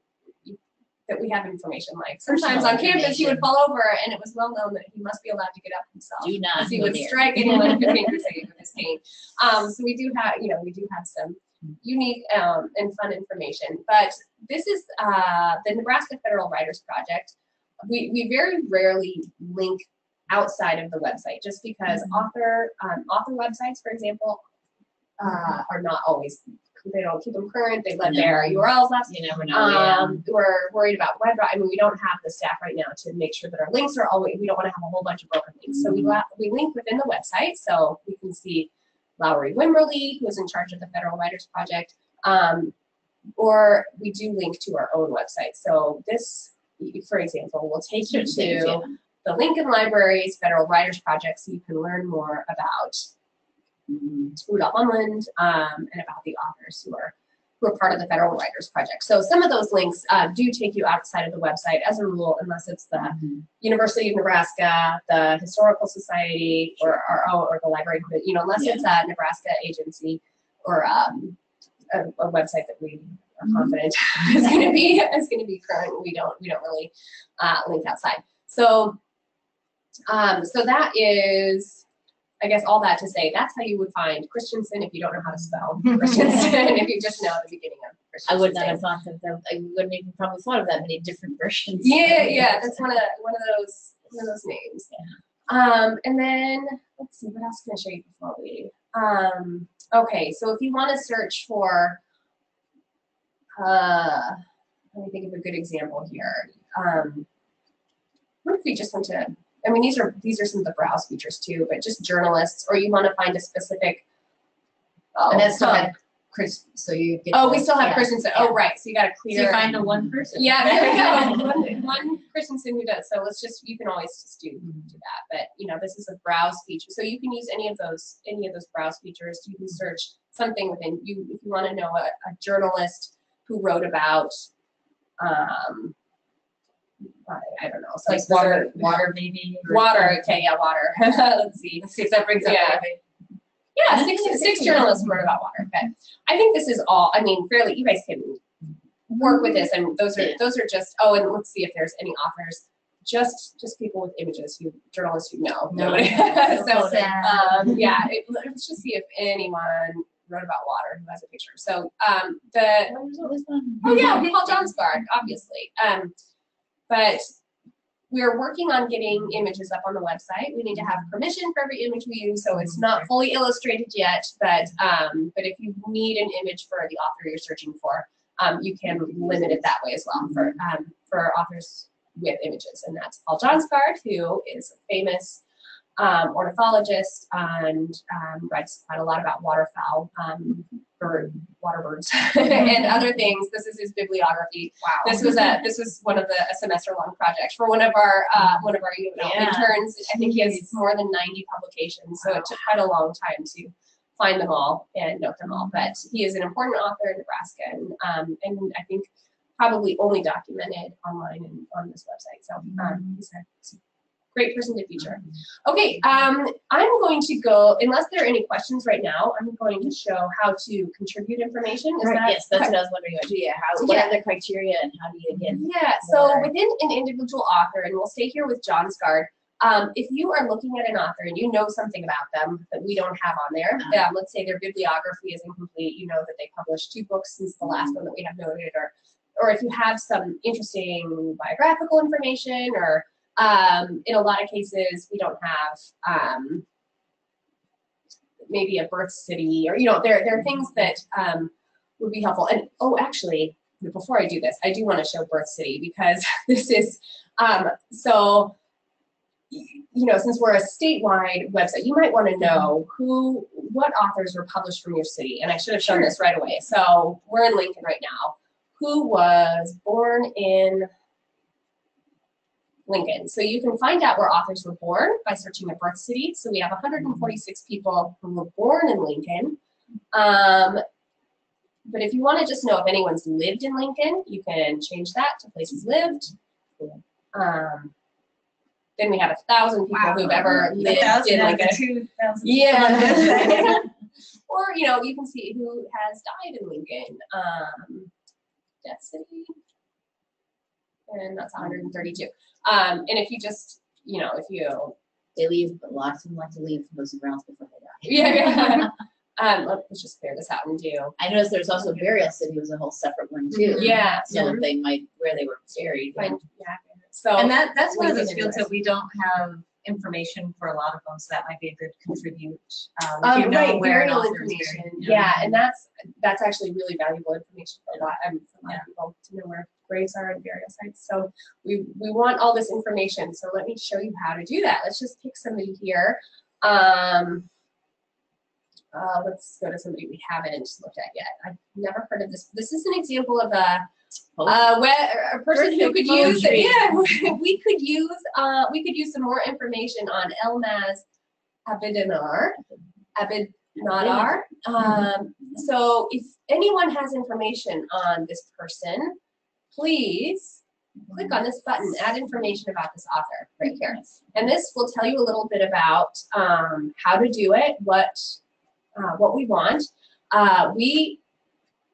that we have information like sometimes Personal on campus he would fall over and it was well known that he must be allowed to get up himself Do not because he would near. strike anyone with his fingers with his cane. Um, so we do have, you know, we do have some unique um, and fun information. But this is uh, the Nebraska Federal Writers Project. We, we very rarely link outside of the website just because author um, author websites, for example, uh, are not always they don't keep them current. They let their URLs lapse. You never know, yeah. Um, we're worried about web. I mean, we don't have the staff right now to make sure that our links are always. We don't want to have a whole bunch of broken links, so we la- we link within the website, so we can see Lowry Wimberly, who's in charge of the Federal Writers Project, um, or we do link to our own website. So this, for example, will take you Certain things, yeah. to the Lincoln Library's Federal Writers Project, so you can learn more about. Rudolph Umland, um, and about the authors who are who are part of the Federal Writers Project. So some of those links uh, do take you outside of the website as a rule, unless it's the Mhm. University of Nebraska, the Historical Society, or or, or the library. You know, unless it's a Nebraska agency or um, a, a website that we are confident is going to be is going to be current. We don't we don't really uh, link outside. So um, so that is. I guess all that to say, that's how you would find Christensen if you don't know how to spell Christensen, if you just know the beginning of I Christensen. would not have thought that, there- I wouldn't even probably thought of that many different versions. Yeah, yeah, that's one of one of those one of those names. Yeah. Um, and then let's see, what else can I show you before we? Um, okay, so if you want to search for, uh, let me think of a good example here. Um, what if we just went to? I mean, these are these are some of the browse features too, but just journalists, or you want to find a specific. Oh, And that's still huh. had Chris, so you get. Oh, the- we still have yeah. Christensen. Oh, right. So you got to clear. So you find the one person. Yeah, there we go. One, one Christensen who does. So let's just, you can always just do, do that. But, you know, this is a browse feature. So you can use any of those, any of those browse features. You can search something within, you, if you want to know a, a journalist who wrote about, um, I, I don't know. some Like water, water maybe. Water. Okay. Yeah. Water. let's see. Let's see if that brings up Yeah. anything. Yeah, six, six journalists wrote about water. Okay. I think this is all, I mean, fairly, you guys can work with this, and those are those are just. Oh, and let's see if there's any authors. Just just people with images who journalists who know. Nobody. so Sad. um, yeah, it, let's just see if anyone wrote about water who has a picture. So um, the Oh, there's always one. Oh yeah, Paul Johnsgard, obviously. Um, but we're working on getting images up on the website. We need to have permission for every image we use, so it's not fully illustrated yet. But um, but if you need an image for the author you're searching for, um, you can limit it that way as well for um, for authors with images, and that's Paul Johnsgard, who is a famous um, ornithologist and um, writes quite a lot about waterfowl, um, bird, water birds, and other things. This is his bibliography. Wow. This was a this was one of the a semester long project for one of our uh, one of our you know, Yeah. interns. I think he has more than 90 publications, so it took quite a long time to find them all and note them all. But he is an important author in Nebraska, and um, and I think probably only documented online and on this website. So um, a, he's a great person to feature. Okay, um, I'm going to go, unless there are any questions right now, I'm going to show how to contribute information. Is Right, that? yes, that's what I was wondering about, yeah, how, what Yeah. are the criteria and how do you get? Yeah, so more. within an individual author, and we'll stay here with Johnsgard, um, if you are looking at an author and you know something about them that we don't have on there, Uh-huh. um, let's say their bibliography is incomplete, you know that they published two books since the last one that we have noted, or or if you have some interesting biographical information, or um, in a lot of cases we don't have um, maybe a birth city, or you know there there are things that um, would be helpful. And oh, actually, before I do this, I do want to show Birth City because this is um, so. You know, since we're a statewide website, you might want to know who, what authors were published from your city. And I should have shown this right away. So we're in Lincoln right now. Who was born in Lincoln? So you can find out where authors were born by searching a birth city. So we have 146 people who were born in Lincoln. Um, but if you want to just know if anyone's lived in Lincoln, you can change that to places lived. Um, then we have a thousand people who've ever lived in Lincoln. two thousand. Yeah. or you know, you can see who has died in Lincoln. Um, death city, and that's 132. Um, and if you just, you know, if you They leave, but lots of them like to leave those grounds before they die. yeah, yeah. um, let- let's just clear this out and do. I noticed there's also burial city was a whole separate one too. Yeah. So that they might, where they were buried. Find, yeah. So And that, that's one of those fields that we don't have information for a lot of them, so that might be a good contribute. Um, Um, you know right, where burial information. buried. Yeah, and that's that's actually really valuable information for a lot, um, for a lot of people to know where graves are and burial sites. So we we want all this information. So let me show you how to do that. Let's just pick somebody here. Um, uh, let's go to somebody we haven't looked at yet. I've never heard of this. This is an example of a uh, a person who could use, yeah, we could use, uh, we could use some more information on Elmas Abidinar, Abidnadar. Um, so if anyone has information on this person, please click on this button, add information about this author right here. And this will tell you a little bit about um, how to do it, what uh, what we want. Uh, we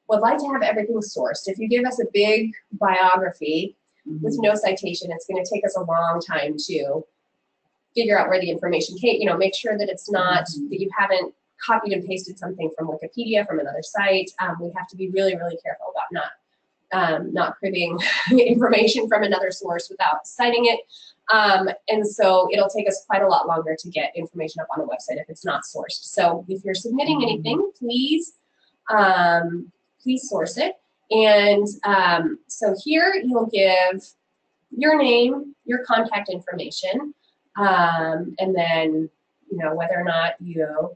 would like to have everything sourced. If you give us a big biography with no citation, it's going to take us a long time to figure out where the information came. You know, make sure that it's not that you haven't copied and pasted something from Wikipedia from another site. Um, we have to be really, really careful about not um, not cribbing information from another source without citing it. Um, and so it'll take us quite a lot longer to get information up on a website if it's not sourced. So if you're submitting anything, please, um, please source it. And um, so here you'll give your name, your contact information, um, and then you know whether or not you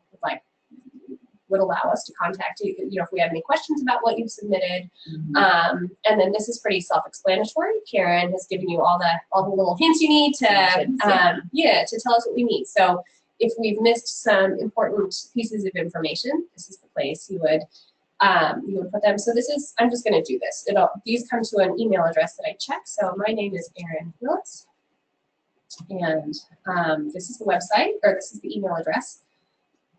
would allow us to contact you. You know if we have any questions about what you've submitted, Mhm. um, and then this is pretty self-explanatory. Karin has given you all the all the little hints you need to yeah. um, yeah to tell us what we need. So if we've missed some important pieces of information, this is the place you would um, you would put them. So this is I'm just going to do this. It'll these come to an email address that I check. So my name is Erin Willis, and um, this is the website or this is the email address.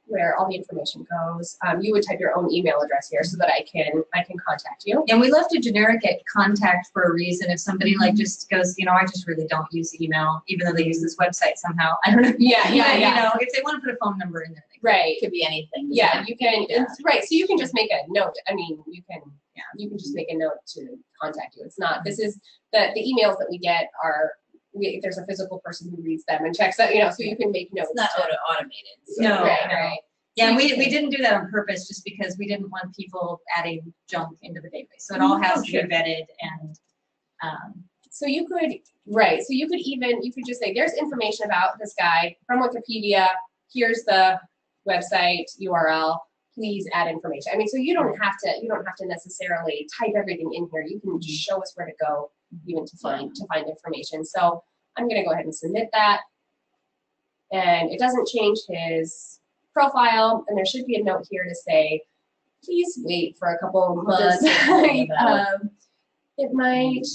Where all the information goes. Um, you would type your own email address here so that I can I can contact you. And we left a generic at contact for a reason. If somebody like mm-hmm. just goes, you know, I just really don't use email, even though they use this website somehow. I don't know. Yeah, yeah, yeah. You know, if they want to put a phone number in there. they. Right. It could be anything. Yeah, you can. Yeah. It's, right. So you can just make a note. I mean, you can. Yeah, you can just mm-hmm. make a note to contact you. It's not. This mm-hmm. is the the emails that we get are. We, there's a physical person who reads them and checks that. You know, so you can make notes. It's not to- auto automated. so- No, Right, no. right. Yeah, and we, we didn't do that on purpose just because we didn't want people adding junk into the database. So it all has to be vetted and, um, So you could, right, so you could even, you could just say, there's information about this guy from Wikipedia, here's the website URL, please add information. I mean, so you don't have to, you don't have to necessarily type everything in here, you can just show us where to go even to find, to find information. So I'm gonna go ahead and submit that. And it doesn't change his profile, and there should be a note here to say, please wait for a couple of months. Just say that. Um, It might,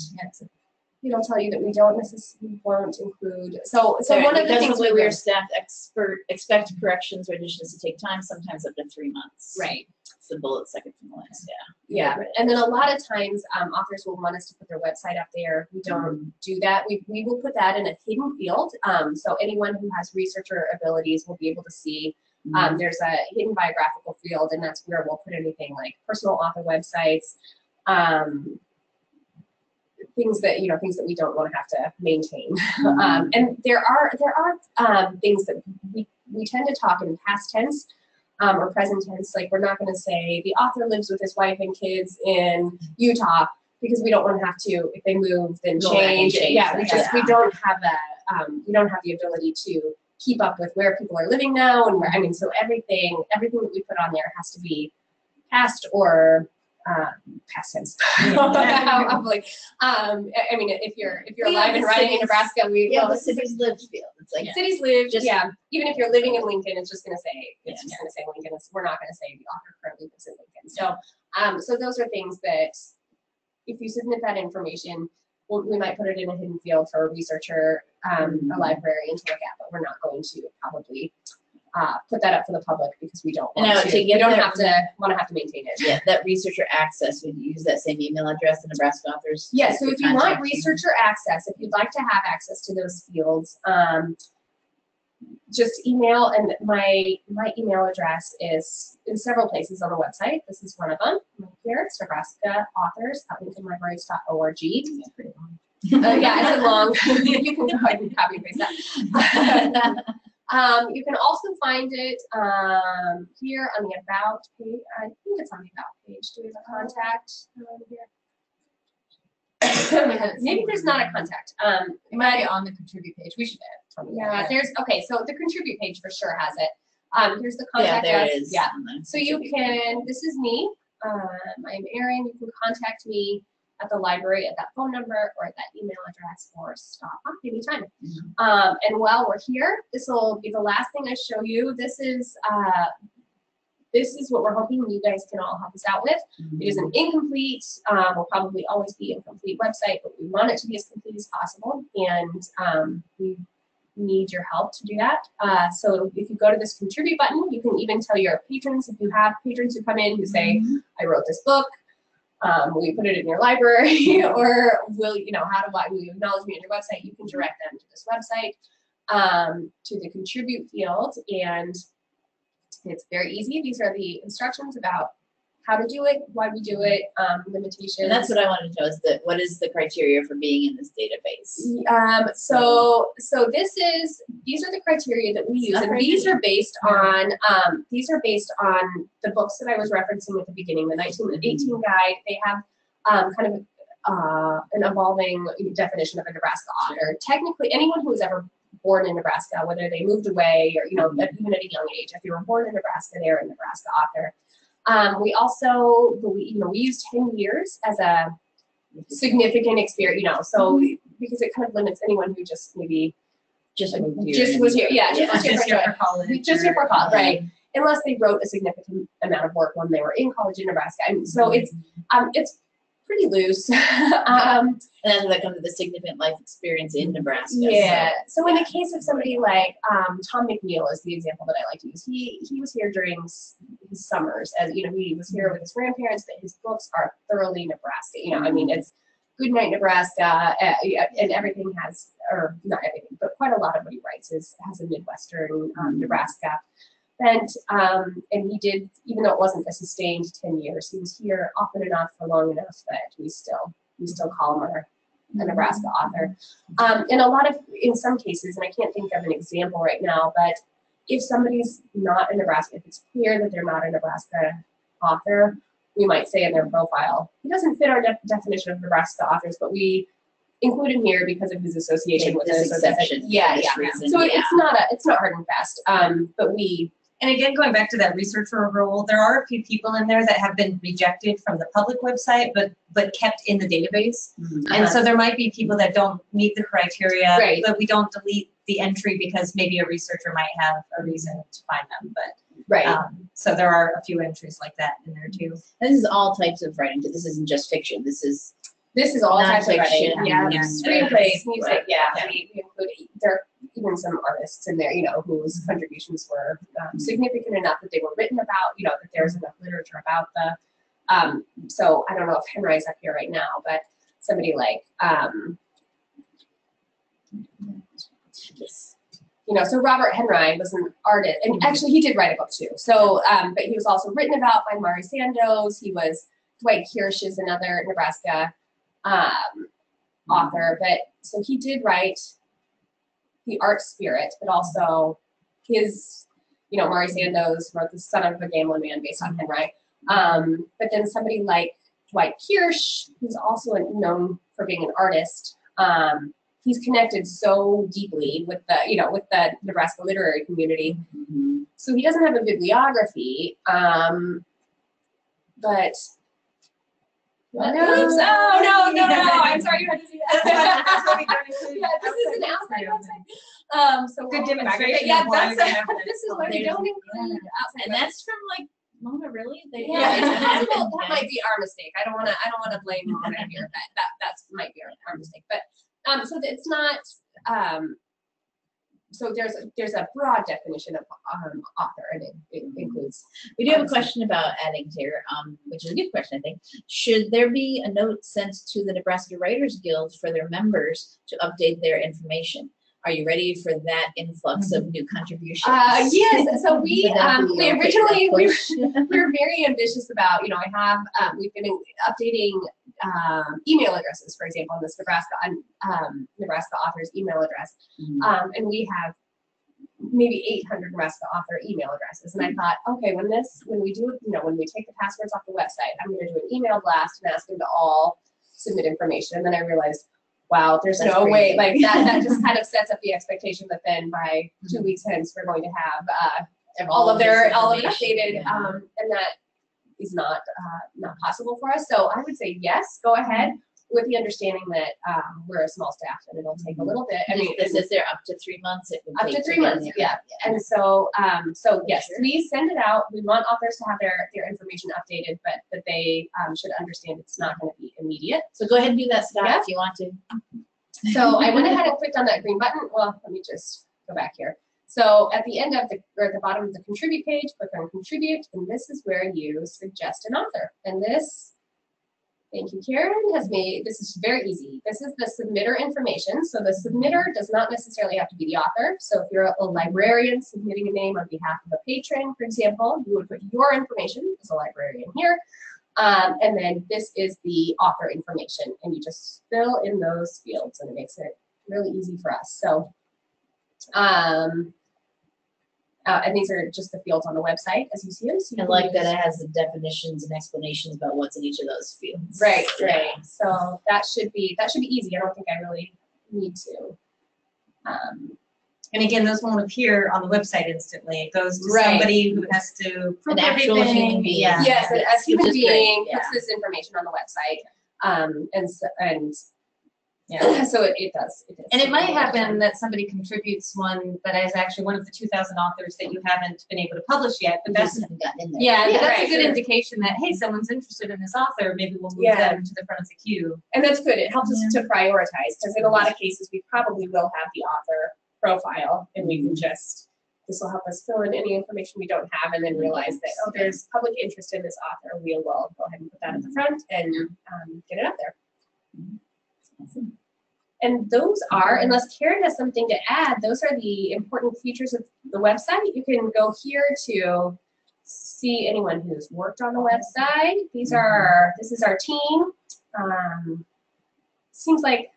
that's- it'll tell you that we don't necessarily want to include, so, so Sorry, one of the things we we were. are staffed, expert, expect corrections or additions to take time, sometimes up to three months. Right, It's the bullet second from the list, yeah. yeah, and then a lot of times, um, authors will want us to put their website up there, we don't do that, we, we will put that in a hidden field, um, so anyone who has researcher abilities will be able to see Um, there's a hidden biographical field, and that's where we'll put anything like personal author websites, um, things that you know, things that we don't want to have to maintain. Um, and there are there are um, things that we we tend to talk in past tense. Um, or present tense, like we're not going to say the author lives with his wife and kids in Utah because we don't want to have to if they move then Go change. change Yeah, we just we don't have a um, we don't have the ability to keep up with where people are living now and where I mean so everything everything that we put on there has to be past or uh, past tense. I'm like, um, I- mean, if you're if you're We alive and writing in cities- Nebraska, we Yeah, well, the city's lived field, it's like, cities live. Just- yeah, even if you're living in Lincoln, it's just gonna say it's Yeah. just gonna say Lincoln. It's, we're not gonna say the author currently lives in Lincoln. So, um, so those are things that if you submit that information, we'll, we might put it in a hidden field for a researcher, um, a Mhm. librarian to look at, but we're not going to probably uh, put that up for the public because we don't want now to. to we don't there- have to want to have to maintain it. yeah, that researcher access, would you use that same email address, the Nebraska authors? Yeah, so if you want you? researcher access, if you'd like to have access to those fields, um, just email and my my email address is in several places on the website. This is one of them. Here, it's Nebraska authors at lincolnlibraries.org. Uh, yeah, it's a long. you can go ahead and copy and paste that. um, you can also find it um, here on the about page. I think it's on the about page. Do we have a contact here? Maybe there's not a contact. Um, It might be on the contribute page. We should add. something yeah, that. there's okay. So the contribute page for sure has it. Um, here's the Yeah, contact there us. it is. Yeah. So you can. This is me. Um, I'm Erin. You can contact me at the library at that phone number or at that email address or stop by anytime. Mhm. Um, and while we're here, this will be the last thing I show you. This is uh, this is what we're hoping you guys can all help us out with. It is an incomplete, um, will probably always be incomplete website, but we want it to be as complete as possible, and um, we need your help to do that. Uh, so if you go to this contribute button, you can even tell your patrons if you have patrons who come in who say, "I wrote this book." Um, will you put it in your library, or will you know how do I? Will you acknowledge me on your website? You can direct them to this website, um, to the contribute field, and it's very easy. These are the instructions about how to do it, why we do it, um, limitations. And that's what I wanted to know is that, what is the criteria for being in this database? Um, so, so this is, these are the criteria that we use, and these are based on, um, these are based on the books that I was referencing at the beginning, the nineteen eighteen guide, they have, um, kind of, uh, an evolving definition of a Nebraska author. Technically, anyone who was ever born in Nebraska, whether they moved away or, you know, even at a young age, if you were born in Nebraska, they're a Nebraska author. Um, we also, believe- you know, we use ten years as a significant experience, you know, so because it kind of limits anyone who just maybe Just here. just was here, yeah, just Yeah. was here Just for here for college. Just here for college, right. Unless they wrote a significant amount of work when they were in college in Nebraska. I mean, so it's um, it's pretty loose. um, And that's that comes with the significant life experience in Nebraska. yeah. So in the case of somebody like um, Tom McNeal is the example that I like to use. He he was here during his summers, as you know, he was here with his grandparents. But his books are thoroughly Nebraska. You know, I mean, it's Good Night Nebraska, uh, and everything has, or not everything, but quite a lot of what he writes is has a Midwestern um, Nebraska bent. Um, and he did, even though it wasn't a sustained ten years, he was here often enough for long enough that we still we still call him our a Nebraska author. Um, in a lot of, in some cases, and I can't think of an example right now, but if somebody's not a Nebraska, if it's clear that they're not a Nebraska author, we might say in their profile, he doesn't fit our def- definition of Nebraska authors, but we include him here because of his association with this exception. Yeah, yeah. reason, So yeah. it's not a, it's not hard and fast. Um, but we, And again, going back to that researcher role, there are a few people in there that have been rejected from the public website, but, but kept in the database. Mhm. And so there might be people that don't meet the criteria, Right. but we don't delete the entry because maybe a researcher might have a reason to find them, but, right. um, so there are a few entries like that in there too. This is all types of writing. This isn't just fiction. This is This is all types of writing. Yeah, Yeah. screenplays, music. Yeah, Yeah. we, we include there are even some artists in there, you know, whose contributions were um, significant enough that they were written about. You know, that there's enough literature about the. Um, so I don't know if Henri's up here right now, but somebody like um, you know, so Robert Henri was an artist, and actually he did write a book too. So, um, but he was also written about by Mari Sandoz. He was Dwight Kirsch is another Nebraska um, author, but so he did write the art spirit, but also his, you know, Mari Sandoz wrote the Son of a Gambling Man based on Henri. Um, but then somebody like Dwight Kirsch, who's also known for being an artist, um, he's connected so deeply with the, you know, with the Nebraska literary community. Mhm. So he doesn't have a bibliography, um, but. No. Oops, oh, no, no, no, I'm sorry you had to see that. Yeah, this is an outside website. Um, so. Good demonstration Yeah, of why we that's, this is why There's- don't include outside And that's from like Mona, really? They- yeah, possible. That might be our mistake. I don't want to. I don't want to blame Mona here. That that that's might be our, our mistake. But um, so it's not. Um, so there's a, there's a broad definition of um, author, and it, it includes. We do have a question about adding here, um, which is a good question, I think. Should there be a note sent to the Nebraska Writers Guild for their members to update their information? Are you ready for that influx of new contributions? Uh, yes. So we um, we originally we push? we were very ambitious about, you know, I have, um, we've been updating um, email addresses, for example, in this Nebraska, um, Nebraska author's email address. Mhm. Um, and we have maybe 800 Nebraska author email addresses. And I thought, okay, when this, when we do, you know, when we take the passwords off the website, I'm going to do an email blast and ask them to all submit information. And then I realized, wow, there's That's no way, like that, that just kind of sets up the expectation that then by two weeks hence, we're going to have, uh, all of their all of it information, updated yeah. um, and that is not uh, not possible for us so i would say yes go ahead with the understanding that um, we're a small staff and it'll take a little bit i mean This is there up to three months. Up to three months there. yeah and so um, so yes Sure. we send it out we want authors to have their their information updated but that they um, should understand it's not going to be immediate So go ahead and do that, Scott, Yeah. if you want to. so I went ahead and clicked on that green button. Well, let me just go back here. So at the end of the, or at the bottom of the contribute page, click on contribute, and this is where you suggest an author. And this, thank you, Karin, has made, this is very easy. This is the submitter information. So the submitter does not necessarily have to be the author. So if you're a, a librarian submitting a name on behalf of a patron, for example, you would put your information as a librarian here. Um, and then this is the author information, and you just fill in those fields, and it makes it really easy for us. So, um, uh, and these are just the fields on the website as you see them. So I like that it has the definitions and explanations about what's in each of those fields. Right, right. So that should be that should be easy. I don't think I really need to. Um, And again, those won't appear on the website instantly. It goes to Right. somebody who has to prove An actual human everything. being. Yeah. yes, and as human great, being yeah. puts this information on the website, um, and so, and Yeah. So it, it does. It does And it might a lot of happen that somebody contributes one that is actually one of the two thousand authors that you haven't been able to publish yet, but that's, haven't gotten in there. yeah, Yeah, that's a good sure. indication that, hey, someone's interested in this author, maybe we'll move Yeah. them to the front of the queue. And that's good. It helps us to prioritize because in a lot of cases, we probably will have the author profile and we can just, this will help us fill in any information we don't have and then realize that, oh, there's public interest in this author. We will go ahead and put that at the front and um, get it up there. Awesome. And those are, unless Karin has something to add, those are the important features of the website. You can go here to see anyone who's worked on the website. These are, this is our team. Um, seems like,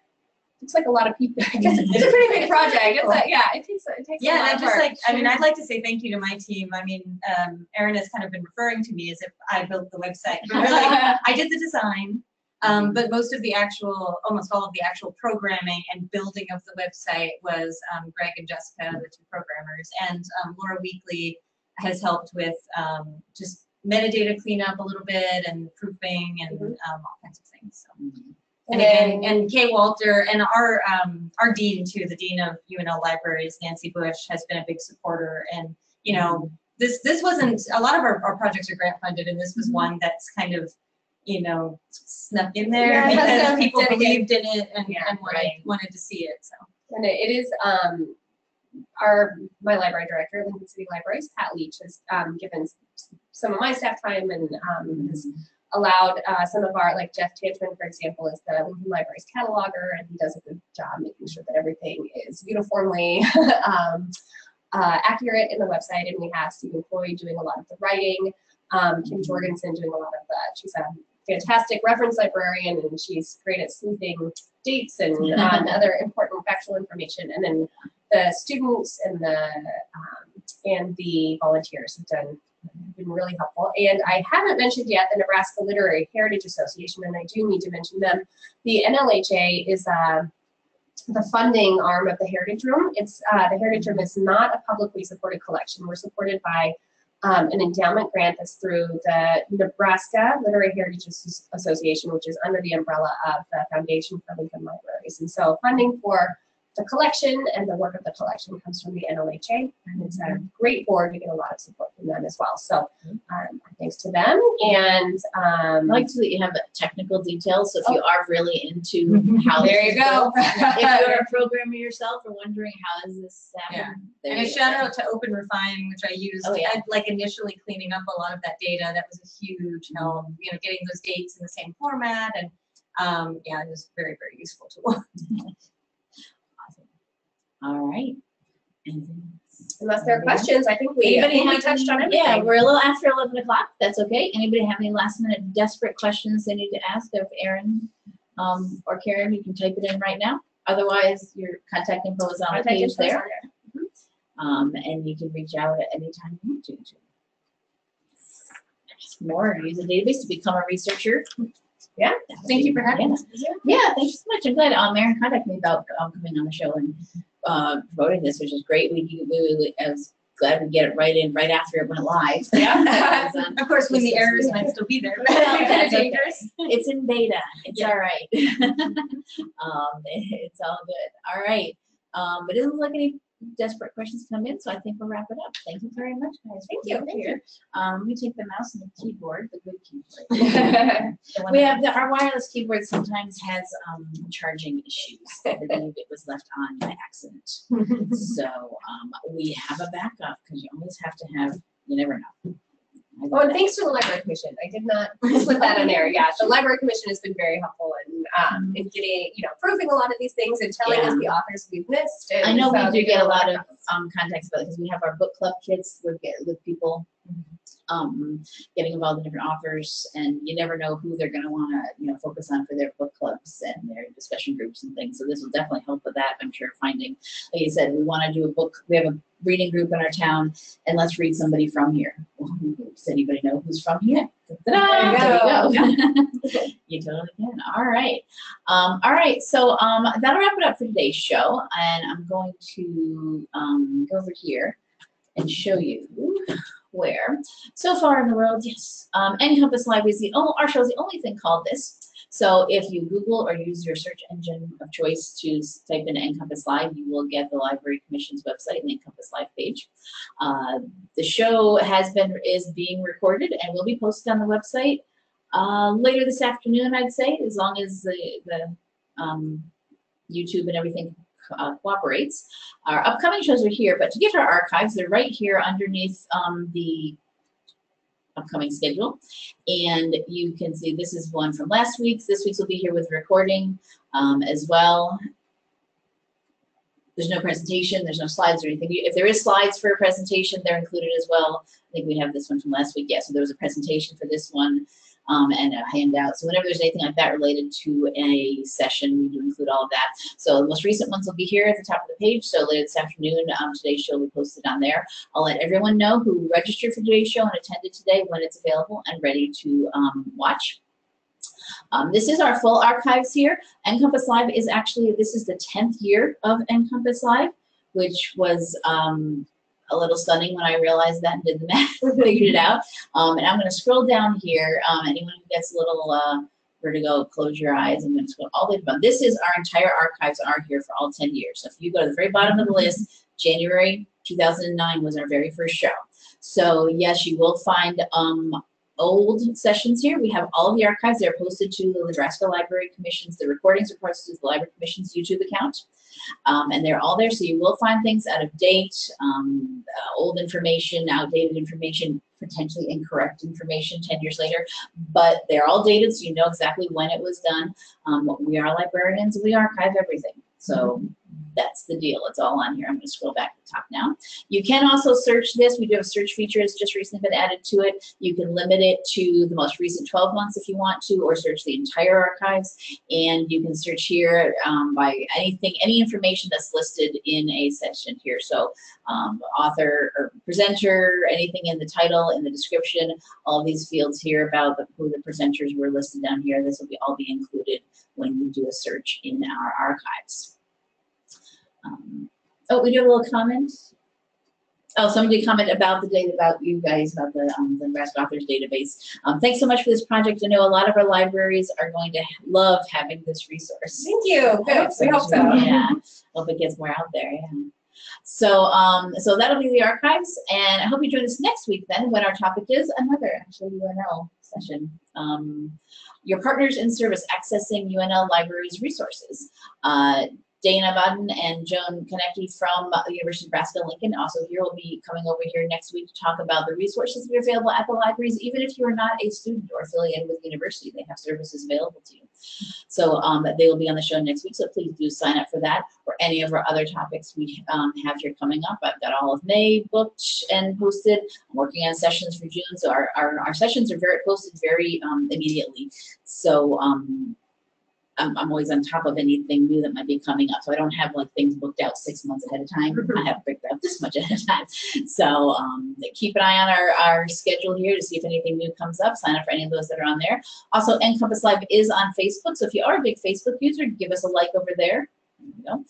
looks like a lot of people. I guess it's a pretty big project. It's like, yeah, it takes, it takes a Yeah, lot and of just like, I mean, I'd like to say thank you to my team. I mean, um, Erin has kind of been referring to me as if I built the website. Really, I did the design, um, but most of the actual, almost all of the actual programming and building of the website was um, Greg and Jessica, the two programmers, and um, Laura Weakly has helped with um, just metadata cleanup a little bit and proofing and Mhm. um, all kinds of things. So. And And again, and Kay Walter and our um, our dean too, the dean of UNL Libraries, Nancy Busch, has been a big supporter. And you know, this this wasn't a lot of our, our projects are grant funded, and this was one that's kind of you know snuck in there Yeah, because some people dedicated- believed in it and, Yeah, and wanted right. wanted to see it. So And it is, um, our, my library director, Lincoln City Libraries, Pat Leach, has, um, given s- some of my staff time and, um, has allowed, uh, some of our, like Jeff Tantman, for example, is the Lincoln Libraries cataloger, and he does a good job making sure that everything is uniformly, um, uh, accurate in the website, and we have Stephen Floyd doing a lot of the writing, um, Kim Jorgensen doing a lot of the, she's a fantastic reference librarian, and she's great at sleuthing dates and um, other important factual information. And then the students and the um, and the volunteers have done been really helpful. And I haven't mentioned yet the Nebraska Literary Heritage Association, and I do need to mention them. The NLHA is uh, the funding arm of the Heritage Room. It's uh, the Heritage Room is not a publicly supported collection. We're supported by um, an endowment grant that's through the Nebraska Literary Heritage Association, which is under the umbrella of the Foundation for Lincoln Libraries. And so funding for the collection and the work of the collection comes from the NLHA, and it's a great board. We get a lot of support from them as well. So um, thanks to them. And I um, like to that you have technical details, so if you are really into how there you is go. if you're a programmer yourself or wondering how is this happen, there and a shout go. out to Open Refine, which I used Oh, yeah. I- like initially cleaning up a lot of that data. That was a huge help. You know, getting those dates in the same format and um, yeah, it was very very useful tool. All right. Anything unless there are questions, I think we, Anybody have touched on everything. Yeah, we're a little after eleven o'clock. That's okay. Anybody have any last minute desperate questions they need to ask of Erin um, or Karin? You can type it in right now. Otherwise, your contact info is on the page there. there. Um, and you can reach out at any time you want to. to more, use a database to become a researcher. Yeah, Thank you for having yeah. us. Yeah, thank you so much. I'm glad um, Erin contacted me about um, coming on the show and uh, promoting this, which is great. We, we, we, I was glad we get it right in right after it went live. Yeah. Um, of course, when the errors might still be there. Kind of dangerous. It's in beta. It's Yeah. all right. um, it's all good. All right. Um, but it doesn't look like any desperate questions come in, so I think we'll wrap it up. Thank you very much, guys. Thank you, thank here. Um, let me take the mouse and the keyboard, the good keyboard. The We have the, our wireless keyboard sometimes has um, charging issues. I believe it was left on by accident. So um, we have a backup because you always have to have. You never know. Oh, and thanks to the library commission. I did not put that in there. Yeah, the library commission has been very helpful in, um, in getting, you know, proving a lot of these things and telling us the authors we've missed. I know so we they do get a lot help. of um, contacts about it because we have our book club kids with with people um, getting involved in different offers, and you never know who they're going to want to you know focus on for their book clubs and their discussion groups and things. So this will definitely help with that. I'm sure finding, like you said, we want to do a book. We have a reading group in our town, and let's read somebody from here. Does anybody know who's from here? Ta-da! There you go. you totally can. All right. Um, all right. So um, that'll wrap it up for today's show. And I'm going to um, go over here and show you where. So far in the world, yes. Um, NCompass Live is the only, our show is the only thing called this. So if you Google or use your search engine of choice to type in NCompass Live, you will get the Library Commission's website and the NCompass Live page. Uh, the show has been, is being recorded and will be posted on the website uh, later this afternoon, I'd say, as long as the, the um, YouTube and everything uh, cooperates. Our upcoming shows are here, but to get our archives, they're right here underneath um, the upcoming schedule. And you can see this is one from last week's. This week's will be here with recording um, as well. There's no presentation, there's no slides or anything. If there is slides for a presentation, they're included as well. I think we have this one from last week. Yeah, so there was a presentation for this one um, and a handout. So whenever there's anything like that related to a session, we do include all of that. So the most recent ones will be here at the top of the page. So later this afternoon, um, today's show will be posted on there. I'll let everyone know who registered for today's show and attended today when it's available and ready to um, watch. Um, this is our full archives here. NCompass Live is actually, this is the 10th year of NCompass Live, which was um, a little stunning when I realized that and did the math and figured it out. Um, and I'm going to scroll down here. Um, anyone who gets a little uh, vertigo, close your eyes. I'm going to scroll all the way down. This is our entire archives are here for all 10 years. So if you go to the very bottom of the list, January 2009 was our very first show. So yes, you will find um, old sessions here. We have all of the archives. They're posted to the Nebraska Library Commission's, the recordings are posted to the Library Commission's YouTube account. Um, and they're all there, so you will find things out of date, um, uh, old information, outdated information, potentially incorrect information 10 years later, but they're all dated, so you know exactly when it was done. Um, we are librarians, we archive everything. So that's the deal. It's all on here. I'm going to scroll back to the top now. You can also search this. We do have a search feature. It's just recently been added to it. You can limit it to the most recent 12 months if you want to, or search the entire archives. And you can search here um, by anything, any information that's listed in a section here. So um, author or presenter, anything in the title, in the description, all these fields here about the, who the presenters were listed down here. This will be all be included when you do a search in our archives. Um, oh, we do have a little comment. Oh, somebody did comment about the data about you guys, about the, um, the Nebraska Authors Database. Um, thanks so much for this project. I know a lot of our libraries are going to love having this resource. Thank you. Good. We hope so. Yeah, hope it gets more out there, yeah. So, um, so that'll be the archives, and I hope you join us next week then, when our topic is another, actually, UNL session. Um, your partners in service accessing UNL libraries resources. Uh, Dana Budden and Joan Konecki from the University of Nebraska Lincoln also here will be coming over here next week to talk about the resources that are available at the libraries, even if you are not a student or affiliated with the university, they have services available to you. So um, they will be on the show next week, so please do sign up for that or any of our other topics we um, have here coming up. I've got all of May booked and posted. I'm working on sessions for June, so our, our, our sessions are very posted very um, immediately. So um, I'm, I'm always on top of anything new that might be coming up. So I don't have like things booked out six months ahead of time. I have booked out this much ahead of time. So um, keep an eye on our, our schedule here to see if anything new comes up. Sign up for any of those that are on there. Also, NCompass Live is on Facebook. So if you are a big Facebook user, give us a like over there. There you go.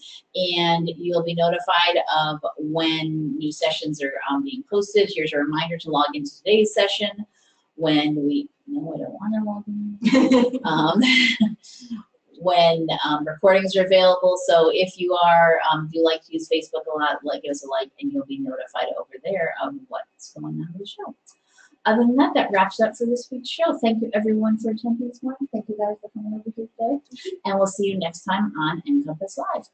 And you'll be notified of when new sessions are um, being posted. Here's a reminder to log into today's session when we, no, I don't want to log in. um, when um, recordings are available. So if you are, um, if you like to use Facebook a lot, like give us a like and you'll be notified over there of what's going on with the show. Other than that, that wraps up for this week's show. Thank you everyone for attending this morning. Thank you guys for coming over here today. And we'll see you next time on NCompass Live.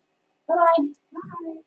Bye-bye. Bye.